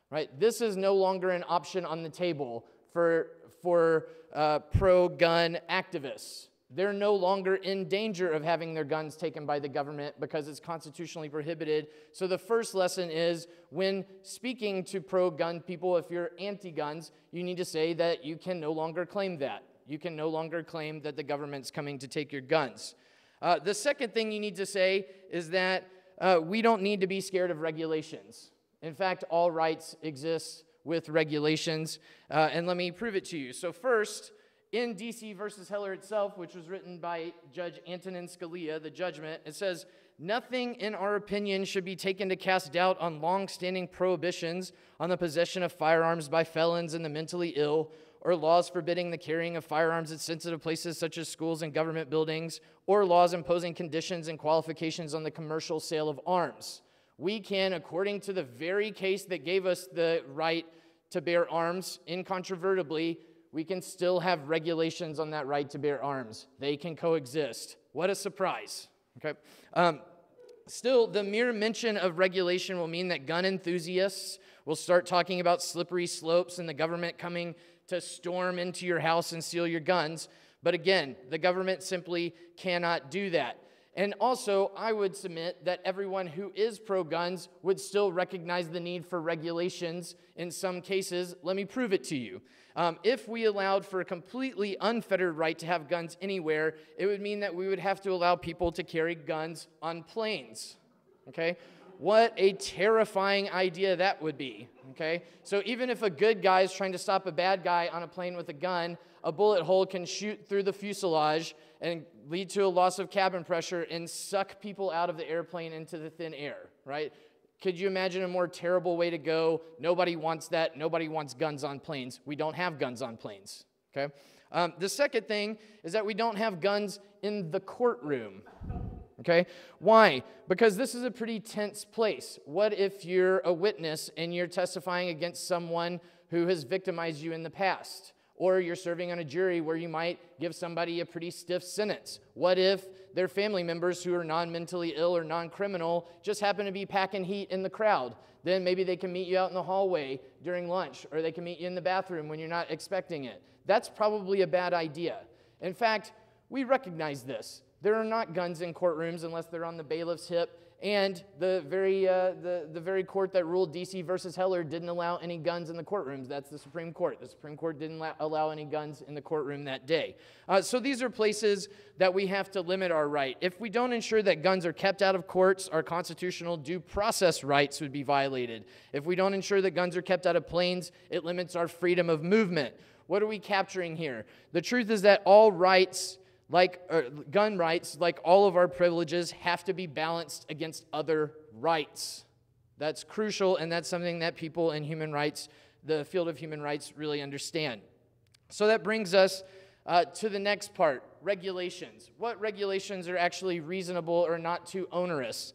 Right? This is no longer an option on the table for, for uh, pro gun activists. They're no longer in danger of having their guns taken by the government because it's constitutionally prohibited. So, the first lesson is when speaking to pro gun people, if you're anti guns, you need to say that you can no longer claim that. You can no longer claim that the government's coming to take your guns. Uh, the second thing you need to say is that uh, we don't need to be scared of regulations. In fact, all rights exist with regulations. Uh, and let me prove it to you. So, first, in DC versus Heller itself, which was written by Judge Antonin Scalia, the judgment, it says, Nothing in our opinion should be taken to cast doubt on long standing prohibitions on the possession of firearms by felons and the mentally ill, or laws forbidding the carrying of firearms at sensitive places such as schools and government buildings, or laws imposing conditions and qualifications on the commercial sale of arms. We can, according to the very case that gave us the right to bear arms incontrovertibly, we can still have regulations on that right to bear arms. They can coexist. What a surprise. Okay. Um, still, the mere mention of regulation will mean that gun enthusiasts will start talking about slippery slopes and the government coming to storm into your house and steal your guns. But again, the government simply cannot do that. And also, I would submit that everyone who is pro guns would still recognize the need for regulations in some cases. Let me prove it to you. Um, if we allowed for a completely unfettered right to have guns anywhere, it would mean that we would have to allow people to carry guns on planes. Okay? What a terrifying idea that would be. Okay? So even if a good guy is trying to stop a bad guy on a plane with a gun, a bullet hole can shoot through the fuselage and lead to a loss of cabin pressure and suck people out of the airplane into the thin air, right? Could you imagine a more terrible way to go? Nobody wants that. Nobody wants guns on planes. We don't have guns on planes. Okay? Um, the second thing is that we don't have guns in the courtroom. Okay? Why? Because this is a pretty tense place. What if you're a witness and you're testifying against someone who has victimized you in the past? Or you're serving on a jury where you might give somebody a pretty stiff sentence. What if their family members who are non mentally ill or non criminal just happen to be packing heat in the crowd? Then maybe they can meet you out in the hallway during lunch, or they can meet you in the bathroom when you're not expecting it. That's probably a bad idea. In fact, we recognize this. There are not guns in courtrooms unless they're on the bailiff's hip And the very, uh, the, the very court that ruled DC versus Heller didn't allow any guns in the courtrooms. That's the Supreme Court. The Supreme Court didn't allow any guns in the courtroom that day. Uh, so these are places that we have to limit our right. If we don't ensure that guns are kept out of courts, our constitutional due process rights would be violated. If we don't ensure that guns are kept out of planes, it limits our freedom of movement. What are we capturing here? The truth is that all rights like uh, gun rights, like all of our privileges, have to be balanced against other rights. That's crucial, and that's something that people in human rights, the field of human rights, really understand. So that brings us uh, to the next part regulations. What regulations are actually reasonable or not too onerous?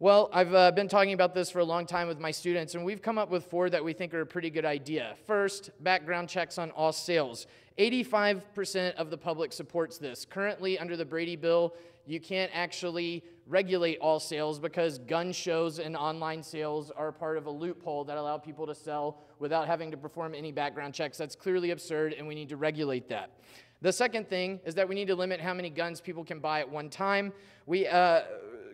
Well, I've uh, been talking about this for a long time with my students, and we've come up with four that we think are a pretty good idea. First, background checks on all sales. 85% of the public supports this. Currently, under the Brady bill, you can't actually regulate all sales because gun shows and online sales are part of a loophole that allow people to sell without having to perform any background checks. That's clearly absurd, and we need to regulate that. The second thing is that we need to limit how many guns people can buy at one time. We uh,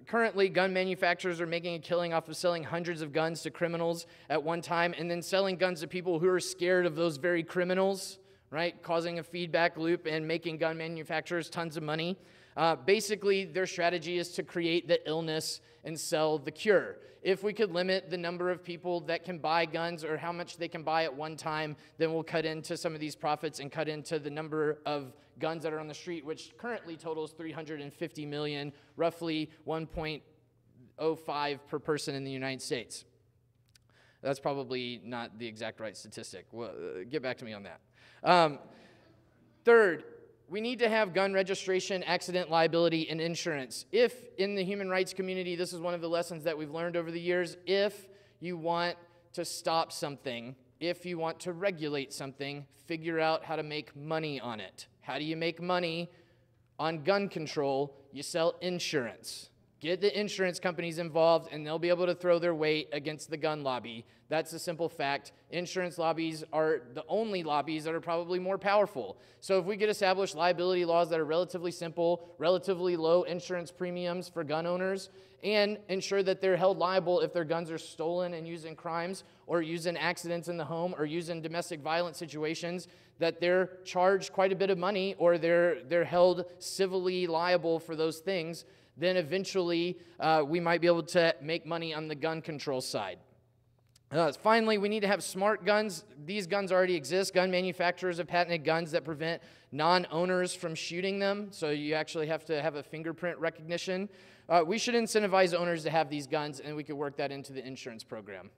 currently gun manufacturers are making a killing off of selling hundreds of guns to criminals at one time and then selling guns to people who are scared of those very criminals right? Causing a feedback loop and making gun manufacturers tons of money. Uh, basically, their strategy is to create the illness and sell the cure. If we could limit the number of people that can buy guns or how much they can buy at one time, then we'll cut into some of these profits and cut into the number of guns that are on the street, which currently totals 350 million, roughly 1.05 per person in the United States. That's probably not the exact right statistic. Well, uh, get back to me on that. Um, third, we need to have gun registration, accident liability, and insurance. If in the human rights community, this is one of the lessons that we've learned over the years, if you want to stop something, if you want to regulate something, figure out how to make money on it. How do you make money on gun control? You sell insurance. Get the insurance companies involved, and they'll be able to throw their weight against the gun lobby. That's a simple fact. Insurance lobbies are the only lobbies that are probably more powerful. So, if we could establish liability laws that are relatively simple, relatively low insurance premiums for gun owners, and ensure that they're held liable if their guns are stolen and used in crimes or used in accidents in the home or used in domestic violence situations, that they're charged quite a bit of money or they're, they're held civilly liable for those things then eventually uh, we might be able to make money on the gun control side. Uh, finally, we need to have smart guns. These guns already exist. Gun manufacturers have patented guns that prevent non owners from shooting them, so you actually have to have a fingerprint recognition. Uh, we should incentivize owners to have these guns, and we could work that into the insurance program.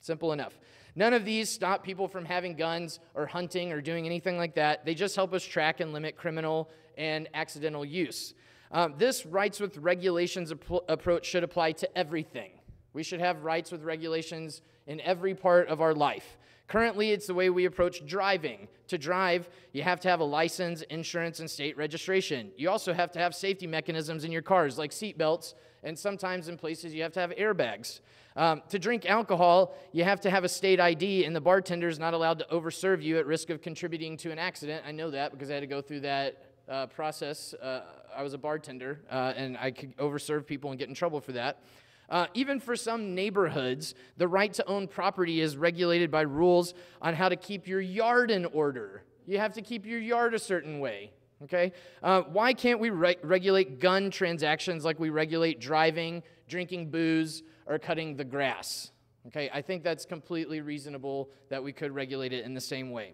Simple enough. None of these stop people from having guns or hunting or doing anything like that. They just help us track and limit criminal and accidental use. Um, this rights with regulations ap- approach should apply to everything. We should have rights with regulations in every part of our life. Currently, it's the way we approach driving. To drive, you have to have a license, insurance, and state registration. You also have to have safety mechanisms in your cars, like seat belts, and sometimes in places you have to have airbags. Um, to drink alcohol, you have to have a state ID, and the bartender is not allowed to overserve you at risk of contributing to an accident. I know that because I had to go through that uh, process. Uh, I was a bartender, uh, and I could overserve people and get in trouble for that. Uh, even for some neighborhoods, the right to own property is regulated by rules on how to keep your yard in order. You have to keep your yard a certain way. Okay? Uh, why can't we re- regulate gun transactions like we regulate driving, drinking booze, or cutting the grass? Okay, I think that's completely reasonable that we could regulate it in the same way.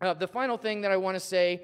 Uh, the final thing that I want to say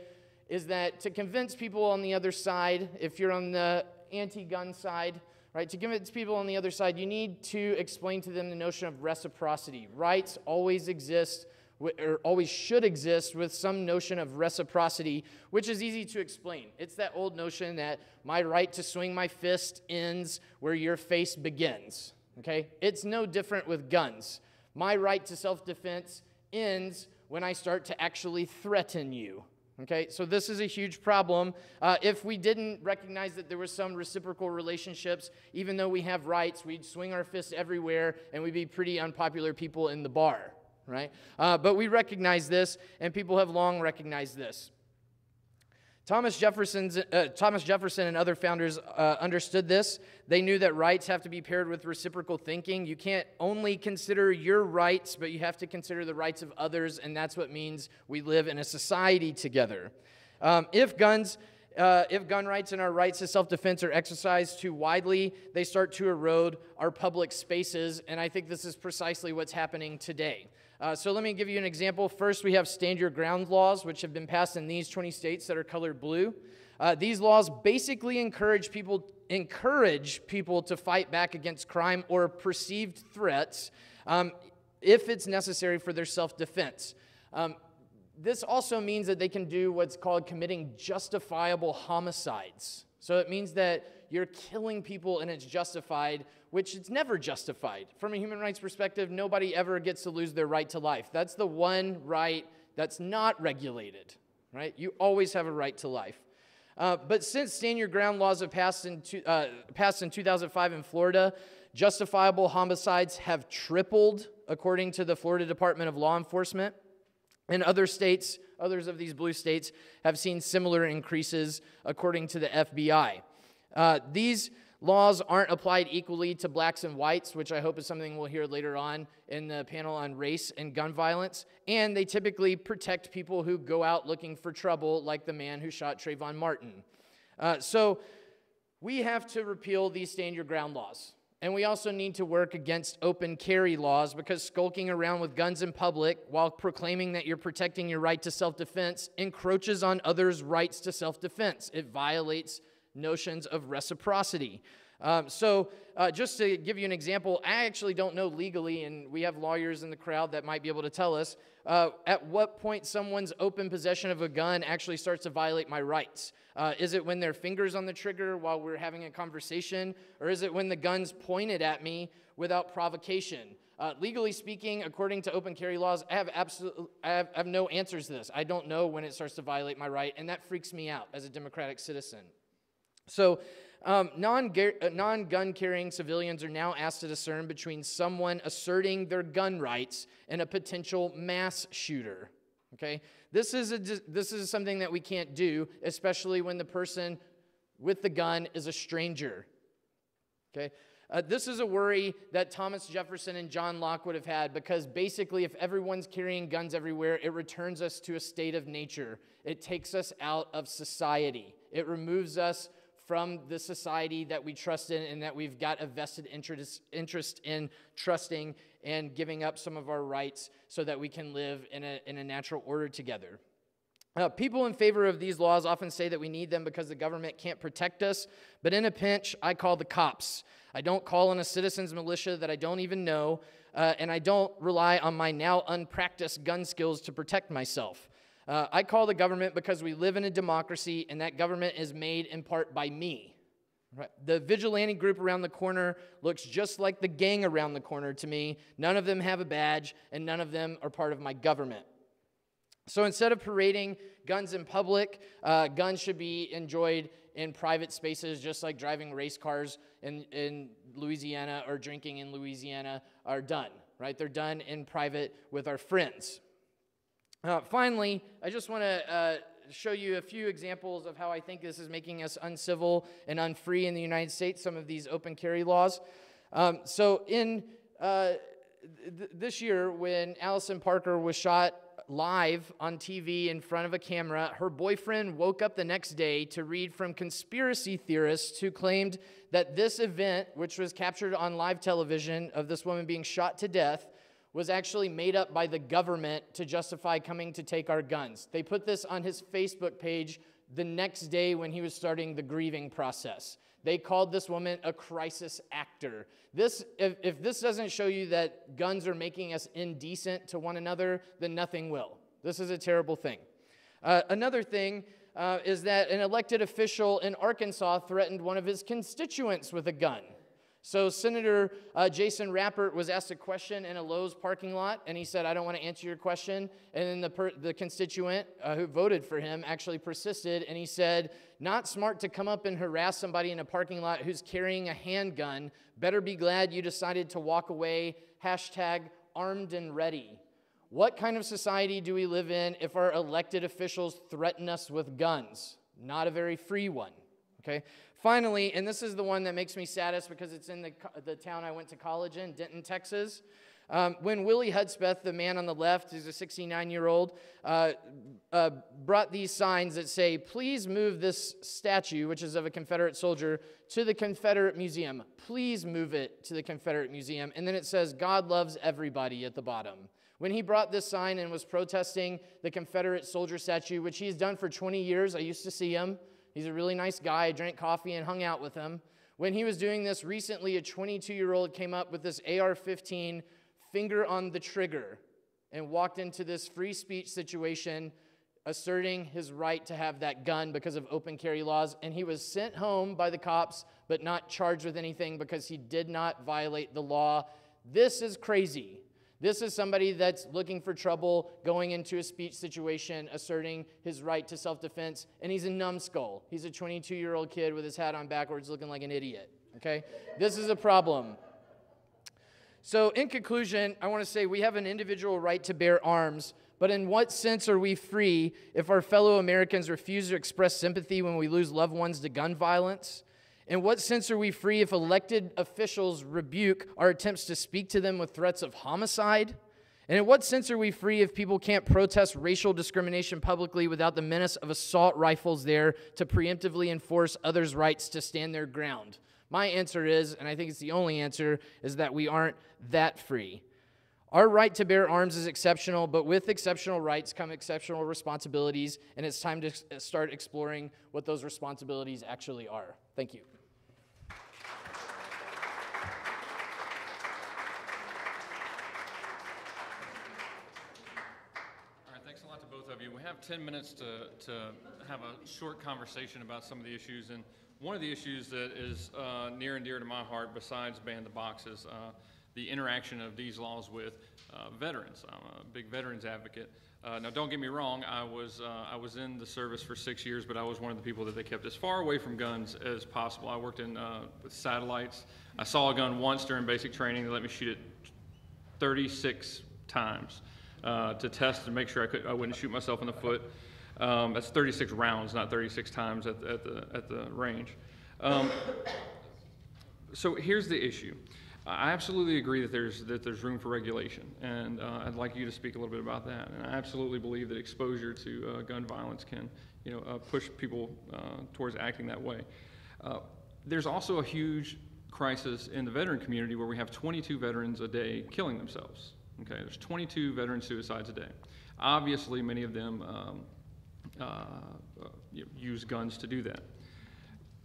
is that to convince people on the other side, if you're on the anti gun side, right, to convince people on the other side, you need to explain to them the notion of reciprocity. Rights always exist or always should exist with some notion of reciprocity, which is easy to explain. It's that old notion that my right to swing my fist ends where your face begins. Okay? It's no different with guns. My right to self defense ends when I start to actually threaten you. Okay, so this is a huge problem. Uh, if we didn't recognize that there was some reciprocal relationships, even though we have rights, we'd swing our fists everywhere and we'd be pretty unpopular people in the bar, right? Uh, but we recognize this, and people have long recognized this. Thomas, Jefferson's, uh, Thomas Jefferson and other founders uh, understood this. They knew that rights have to be paired with reciprocal thinking. You can't only consider your rights, but you have to consider the rights of others, and that's what means we live in a society together. Um, if guns uh, if gun rights and our rights to self defense are exercised too widely, they start to erode our public spaces, and I think this is precisely what's happening today. Uh, so let me give you an example. First, we have stand your ground laws, which have been passed in these 20 states that are colored blue. Uh, these laws basically encourage people encourage people to fight back against crime or perceived threats um, if it's necessary for their self-defense. Um, this also means that they can do what's called committing justifiable homicides. So it means that you're killing people and it's justified, which it's never justified. From a human rights perspective, nobody ever gets to lose their right to life. That's the one right that's not regulated, right? You always have a right to life. Uh, but since stand your ground laws have passed in, uh, passed in 2005 in Florida, justifiable homicides have tripled, according to the Florida Department of Law Enforcement. In other states, others of these blue states have seen similar increases according to the FBI. Uh, these laws aren't applied equally to blacks and whites, which I hope is something we'll hear later on in the panel on race and gun violence. And they typically protect people who go out looking for trouble, like the man who shot Trayvon Martin. Uh, so we have to repeal these stand your ground laws. And we also need to work against open carry laws because skulking around with guns in public while proclaiming that you're protecting your right to self defense encroaches on others' rights to self defense. It violates notions of reciprocity. Um, so, uh, just to give you an example, I actually don't know legally, and we have lawyers in the crowd that might be able to tell us uh, at what point someone's open possession of a gun actually starts to violate my rights. Uh, is it when their fingers on the trigger while we're having a conversation, or is it when the gun's pointed at me without provocation? Uh, legally speaking, according to open carry laws, I have, absolutely, I have, I have no answers to this. I don't know when it starts to violate my right, and that freaks me out as a democratic citizen. So, um, non gun carrying civilians are now asked to discern between someone asserting their gun rights and a potential mass shooter. Okay? This is, a, this is something that we can't do, especially when the person with the gun is a stranger. Okay? Uh, this is a worry that Thomas Jefferson and John Locke would have had because basically, if everyone's carrying guns everywhere, it returns us to a state of nature. It takes us out of society. It removes us from the society that we trust in and that we've got a vested interest, interest in trusting and giving up some of our rights so that we can live in a, in a natural order together. Uh, people in favor of these laws often say that we need them because the government can't protect us, but in a pinch, I call the cops. I don't call in a citizen's militia that I don't even know, uh, and I don't rely on my now unpracticed gun skills to protect myself. Uh, I call the government because we live in a democracy, and that government is made in part by me. Right? The vigilante group around the corner looks just like the gang around the corner to me. None of them have a badge, and none of them are part of my government. So instead of parading guns in public, uh, guns should be enjoyed in private spaces, just like driving race cars in, in Louisiana or drinking in Louisiana are done, right? They're done in private with our friends. Uh, finally, I just want to uh, show you a few examples of how I think this is making us uncivil and unfree in the United States, some of these open carry laws. Um, so, in uh, th- this year, when Allison Parker was shot live on TV in front of a camera, her boyfriend woke up the next day to read from conspiracy theorists who claimed that this event, which was captured on live television of this woman being shot to death, was actually made up by the government to justify coming to take our guns. They put this on his Facebook page the next day when he was starting the grieving process. They called this woman a crisis actor. This, if, if this doesn't show you that guns are making us indecent to one another, then nothing will. This is a terrible thing. Uh, another thing uh, is that an elected official in Arkansas threatened one of his constituents with a gun. So Senator uh, Jason Rapert was asked a question in a Lowe's parking lot, and he said, "I don't want to answer your question." And then the per- the constituent uh, who voted for him actually persisted, and he said, "Not smart to come up and harass somebody in a parking lot who's carrying a handgun. Better be glad you decided to walk away." Hashtag armed and ready. What kind of society do we live in if our elected officials threaten us with guns? not a very free one. Okay. Finally, and this is the one that makes me saddest because it's in the, the town I went to college in, Denton, Texas. Um, when Willie Hudspeth, the man on the left, who's a 69 year old, uh, uh, brought these signs that say, Please move this statue, which is of a Confederate soldier, to the Confederate Museum. Please move it to the Confederate Museum. And then it says, God loves everybody at the bottom. When he brought this sign and was protesting the Confederate soldier statue, which he's done for 20 years, I used to see him. He's a really nice guy. I drank coffee and hung out with him. When he was doing this recently, a 22 year old came up with this AR 15 finger on the trigger and walked into this free speech situation asserting his right to have that gun because of open carry laws. And he was sent home by the cops, but not charged with anything because he did not violate the law. This is crazy. This is somebody that's looking for trouble, going into a speech situation, asserting his right to self defense, and he's a numbskull. He's a 22 year old kid with his hat on backwards looking like an idiot. Okay? This is a problem. So, in conclusion, I want to say we have an individual right to bear arms, but in what sense are we free if our fellow Americans refuse to express sympathy when we lose loved ones to gun violence? In what sense are we free if elected officials rebuke our attempts to speak to them with threats of homicide? And in what sense are we free if people can't protest racial discrimination publicly without the menace of assault rifles there to preemptively enforce others' rights to stand their ground? My answer is, and I think it's the only answer, is that we aren't that free. Our right to bear arms is exceptional, but with exceptional rights come exceptional responsibilities, and it's time to start exploring what those responsibilities actually are. Thank you. All right, thanks a lot to both of you. We have 10 minutes to, to have a short conversation about some of the issues. And one of the issues that is uh, near and dear to my heart, besides ban the boxes, uh, the interaction of these laws with uh, veterans. I'm a big veterans advocate. Uh, now, don't get me wrong, I was, uh, I was in the service for six years, but I was one of the people that they kept as far away from guns as possible. I worked in uh, with satellites. I saw a gun once during basic training. They let me shoot it 36 times uh, to test and make sure I could I wouldn't shoot myself in the foot. Um, that's 36 rounds, not 36 times at, at the at the range. Um, so here's the issue. I absolutely agree that there's that there's room for regulation, and uh, I'd like you to speak a little bit about that. And I absolutely believe that exposure to uh, gun violence can, you know, uh, push people uh, towards acting that way. Uh, there's also a huge crisis in the veteran community where we have 22 veterans a day killing themselves. Okay, there's 22 veteran suicides a day. Obviously, many of them um, uh, uh, use guns to do that.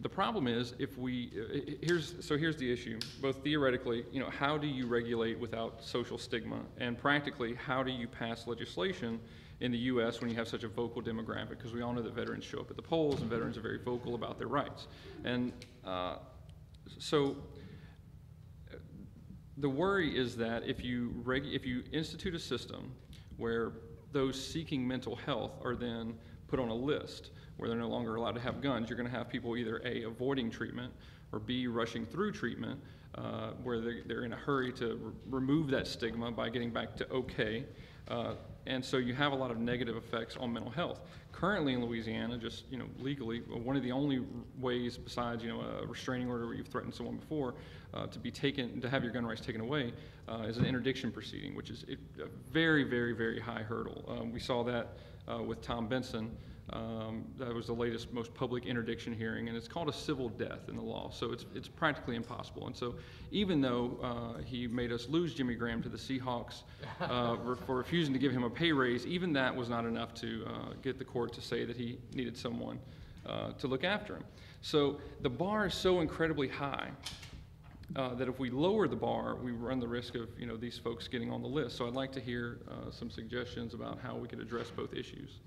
The problem is if we, uh, here's, so here's the issue. Both theoretically, you know, how do you regulate without social stigma? And practically, how do you pass legislation in the U.S. when you have such a vocal demographic? Because we all know that veterans show up at the polls and veterans are very vocal about their rights. And uh, so the worry is that if you, if you institute a system where those seeking mental health are then put on a list where they're no longer allowed to have guns, you're going to have people either A, avoiding treatment, or B, rushing through treatment, uh, where they're, they're in a hurry to re- remove that stigma by getting back to okay. Uh, and so you have a lot of negative effects on mental health. Currently in Louisiana, just you know legally, one of the only ways besides you know a restraining order where you've threatened someone before uh, to be taken to have your gun rights taken away uh, is an interdiction proceeding, which is a very very very high hurdle. Um, we saw that uh, with Tom Benson. Um, that was the latest, most public interdiction hearing, and it's called a civil death in the law. So it's it's practically impossible. And so even though uh, he made us lose Jimmy Graham to the Seahawks uh, for refusing to give him a pay raise, even that was not enough to uh, get the court to say that he needed someone uh, to look after him. So the bar is so incredibly high. Uh, that if we lower the bar, we run the risk of you know these folks getting on the list. So I'd like to hear uh, some suggestions about how we could address both issues.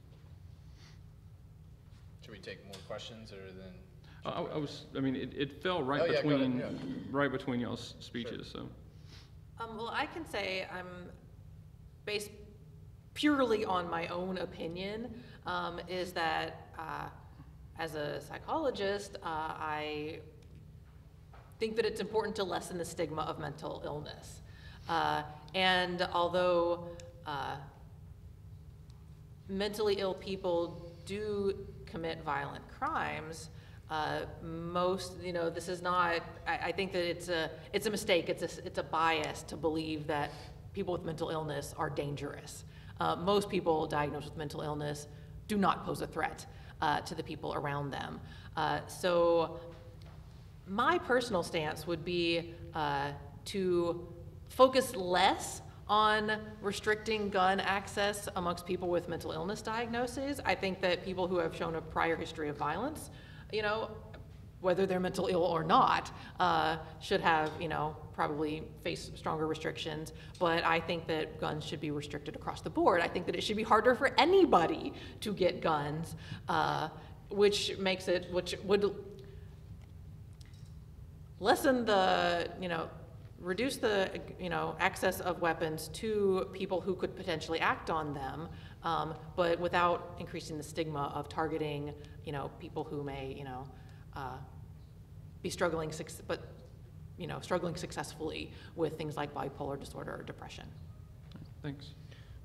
Should we take more questions or then? Uh, I, I was, I mean, it, it fell right Oh, yeah, between, yeah. right between y'all's speeches, so. Um, well, I can say I'm based purely on my own opinion, um, is that, uh, as a psychologist, uh, I think that it's important to lessen the stigma of mental illness. Uh, and although, uh, mentally ill people do commit violent crimes, uh, most, you know, this is not, I, I think that it's a, it's a mistake, it's a, it's a bias to believe that people with mental illness are dangerous. Uh, most people diagnosed with mental illness do not pose a threat uh, to the people around them. Uh, so my personal stance would be uh, to focus less on restricting gun access amongst people with mental illness diagnoses. I think that people who have shown a prior history of violence, you know, whether they're mental ill or not, uh, should have, you know, probably face stronger restrictions. But I think that guns should be restricted across the board. I think that it should be harder for anybody to get guns, uh, which makes it, which would lessen the, you know, reduce the, you know, access of weapons to people who could potentially act on them, um, but without increasing the stigma of targeting, you know, people who may, you know, uh, be struggling, but, you know, struggling successfully with things like bipolar disorder or depression. Thanks.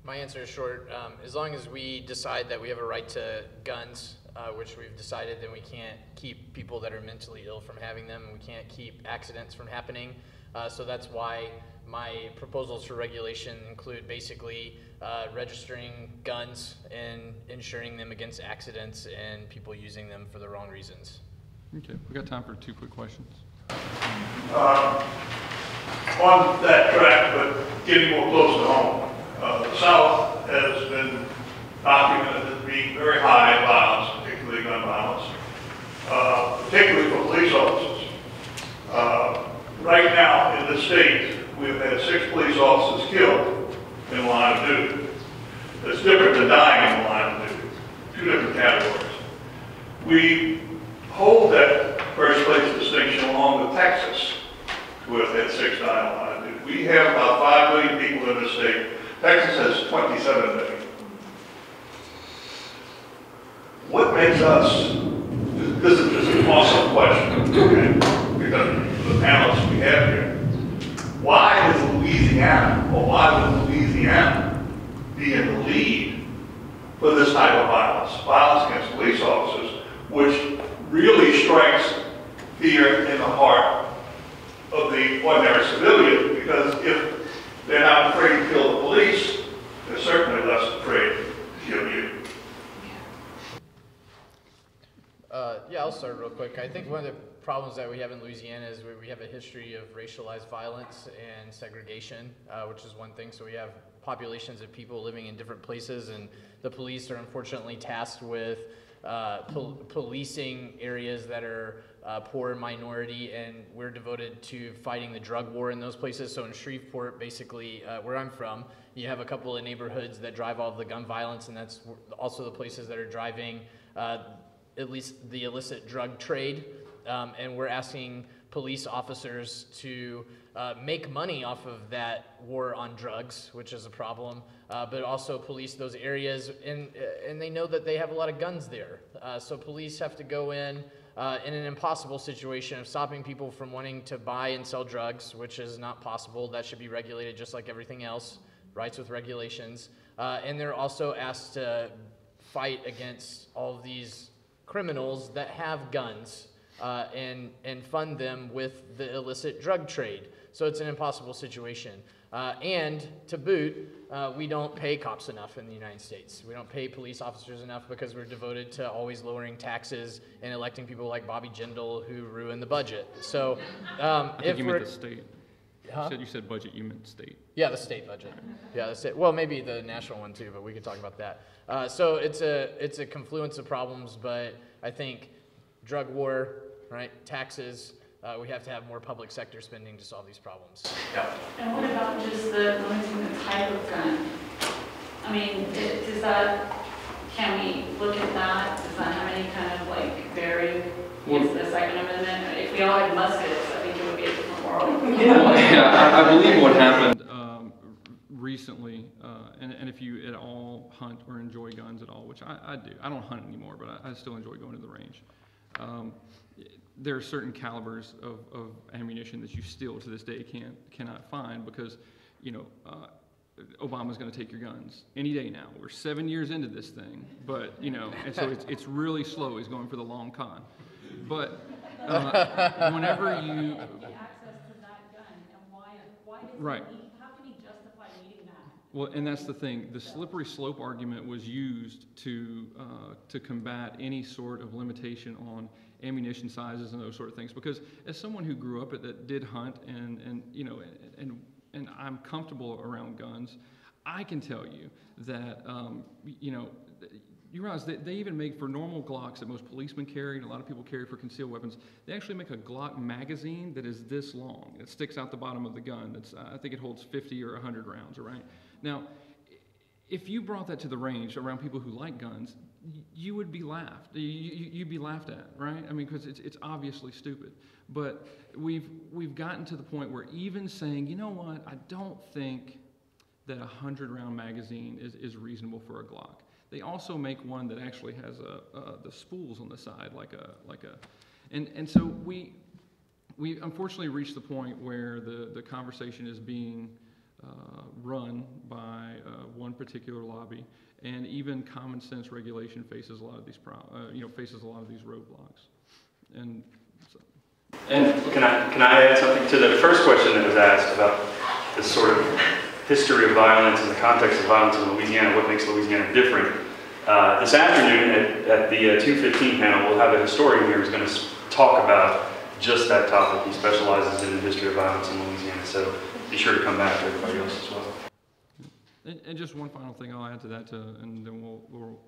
My answer is short. Um, as long as we decide that we have a right to guns, uh, which we've decided, then we can't keep people that are mentally ill from having them. and We can't keep accidents from happening. Uh, so that's why my proposals for regulation include basically uh, registering guns and insuring them against accidents and people using them for the wrong reasons. Okay, we got time for two quick questions. uh, on that track, but getting more close to home. Uh, The South has been documented as being very high in violence, particularly gun violence, uh, particularly for police officers. Uh, Right now, in the state, we've had six police officers killed in line of duty. It's different than dying in line of duty, two different categories. We hold that first place distinction along with Texas, who have had six died in line of duty. We have about 5 million people in the state. Texas has 27 million. What makes us, this is just an awesome question, okay? Because the panelists we have here. Why is Louisiana, or why would Louisiana be in the lead for this type of violence, violence against police officers, which really strikes fear in the heart of the ordinary civilian, because if they're not afraid to kill the police, they're certainly less afraid to kill you. Uh, yeah, I'll start real quick. I think one of the problems that we have in Louisiana is we, we have a history of racialized violence and segregation, uh, which is one thing. So we have populations of people living in different places, and the police are unfortunately tasked with uh, pol- policing areas that are uh, poor and minority, and we're devoted to fighting the drug war in those places. So in Shreveport, basically, uh, where I'm from, you have a couple of neighborhoods that drive all of the gun violence, and that's also the places that are driving uh, at least the illicit drug trade. Um, and we're asking police officers to uh, make money off of that war on drugs, which is a problem, uh, but also police those areas. And, uh, and they know that they have a lot of guns there. Uh, so police have to go in uh, in an impossible situation of stopping people from wanting to buy and sell drugs, which is not possible. That should be regulated just like everything else, rights with regulations. Uh, and they're also asked to fight against all of these criminals that have guns uh, and, and fund them with the illicit drug trade. So it's an impossible situation. Uh, and to boot, uh, we don't pay cops enough in the United States. We don't pay police officers enough because we're devoted to always lowering taxes and electing people like Bobby Jindal who ruin the budget. So um, I if you we're the state. Huh? You said, you said budget, you meant state. yeah, the state budget. Yeah, the state. Well, maybe the national one too, but we can talk about that. Uh, so it's a it's a confluence of problems, but I think drug war, right? Taxes. Uh, we have to have more public sector spending to solve these problems. And what about just the limiting the type of gun? I mean, does that, can we look at that? Does that have any kind of like bearing against the Second Amendment? If we all had muskets, yeah, I, I believe what happened um, recently, uh, and, and if you at all hunt or enjoy guns at all, which I, I do, I don't hunt anymore, but I, I still enjoy going to the range. Um, there are certain calibers of, of ammunition that you still to this day can't cannot find because, you know, uh, Obama's going to take your guns any day now. We're seven years into this thing, but you know, and so it's, it's really slow. He's going for the long con. But uh, whenever you, access to that gun, and why, why does Right. how can he justify needing that? well, and that's the thing. The slippery slope argument was used to uh, to combat any sort of limitation on ammunition sizes and those sort of things. Because as someone who grew up at that did hunt and and you know and and I'm comfortable around guns, I can tell you that um, you know. You realize that they even make for normal Glocks that most policemen carry and a lot of people carry for concealed weapons. They actually make a Glock magazine that is this long. It sticks out the bottom of the gun. That's uh, I think it holds 50 or 100 rounds. Right. Now, if you brought that to the range around people who like guns, you would be laughed. You, you'd be laughed at, right? I mean, because it's, it's obviously stupid. But we've, we've gotten to the point where even saying, you know what, I don't think that a 100 round magazine is, is reasonable for a Glock. They also make one that actually has a, the spools on the side, like a, like a, and, and so we, we unfortunately reached the point where the, the conversation is being uh, run by uh, one particular lobby, and even common sense regulation faces a lot of these pro- uh, you know faces a lot of these roadblocks. And so, And can I, can I add something to the first question that was asked about this sort of history of violence and the context of violence in Louisiana, what makes Louisiana different? Uh, this afternoon at, at the uh, 215 panel, we'll have a historian here who's going to talk about just that topic. He specializes in the history of violence in Louisiana, so be sure to come back to everybody else as well. And, and just one final thing I'll add to that, to, and then we'll, we'll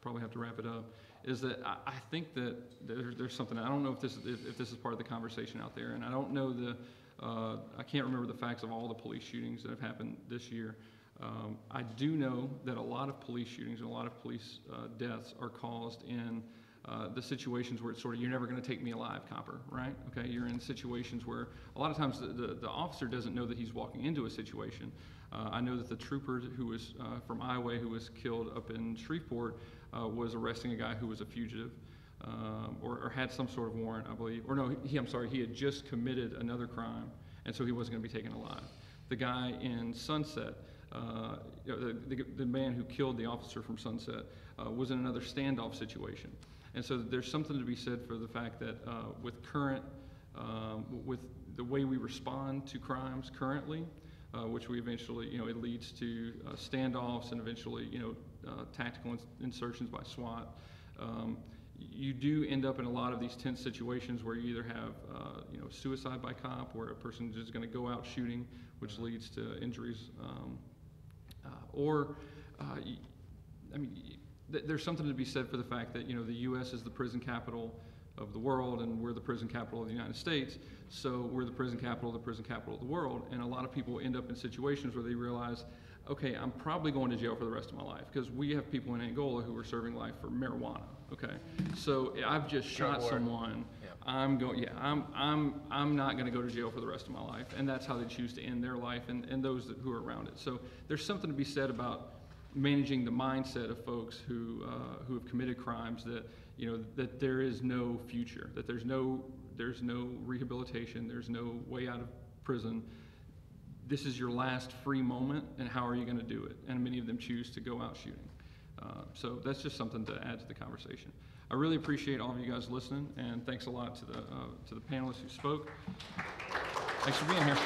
probably have to wrap it up, is that I, I think that there's, there's something, I don't know if this, is- if, if this is part of the conversation out there, and I don't know the, uh, I can't remember the facts of all the police shootings that have happened this year. Um, I do know that a lot of police shootings and a lot of police uh, deaths are caused in uh, the situations where it's sort of, you're never going to take me alive, copper, right? Okay, you're in situations where a lot of times the, the, the officer doesn't know that he's walking into a situation. Uh, I know that the trooper who was uh, from Iowa who was killed up in Shreveport uh, was arresting a guy who was a fugitive. Um, or, or had some sort of warrant, I believe. Or no, he, I'm sorry, he had just committed another crime, and so he wasn't going to be taken alive. The guy in Sunset, uh, the, the, the man who killed the officer from Sunset, uh, was in another standoff situation. And so there's something to be said for the fact that uh, with current, um, with the way we respond to crimes currently, uh, which we eventually, you know, it leads to uh, standoffs and eventually, you know, uh, tactical ins- insertions by SWAT. Um, you do end up in a lot of these tense situations where you either have, uh, you know, suicide by cop, where a person is just going to go out shooting, which leads to injuries, um, uh, or, uh, I mean, th- there's something to be said for the fact that you know the U.S. is the prison capital of the world, and we're the prison capital of the United States. So we're the prison capital the prison capital of the world, and a lot of people end up in situations where they realize, okay, I'm probably going to jail for the rest of my life because we have people in Angola who are serving life for marijuana. Okay, so I've just shot war. someone. I'm going, yeah, I'm, I'm, I'm not going to go to jail for the rest of my life, and that's how they choose to end their life, and, and those that, who are around it. So there's something to be said about managing the mindset of folks who, uh, who have committed crimes that, you know, that there is no future, that there's no, there's no rehabilitation, there's no way out of prison. This is your last free moment, and how are you going to do it? And many of them choose to go out shooting. Uh, so that's just something to add to the conversation. I really appreciate all of you guys listening, and thanks a lot to the, uh, to the panelists who spoke. Thanks for being here.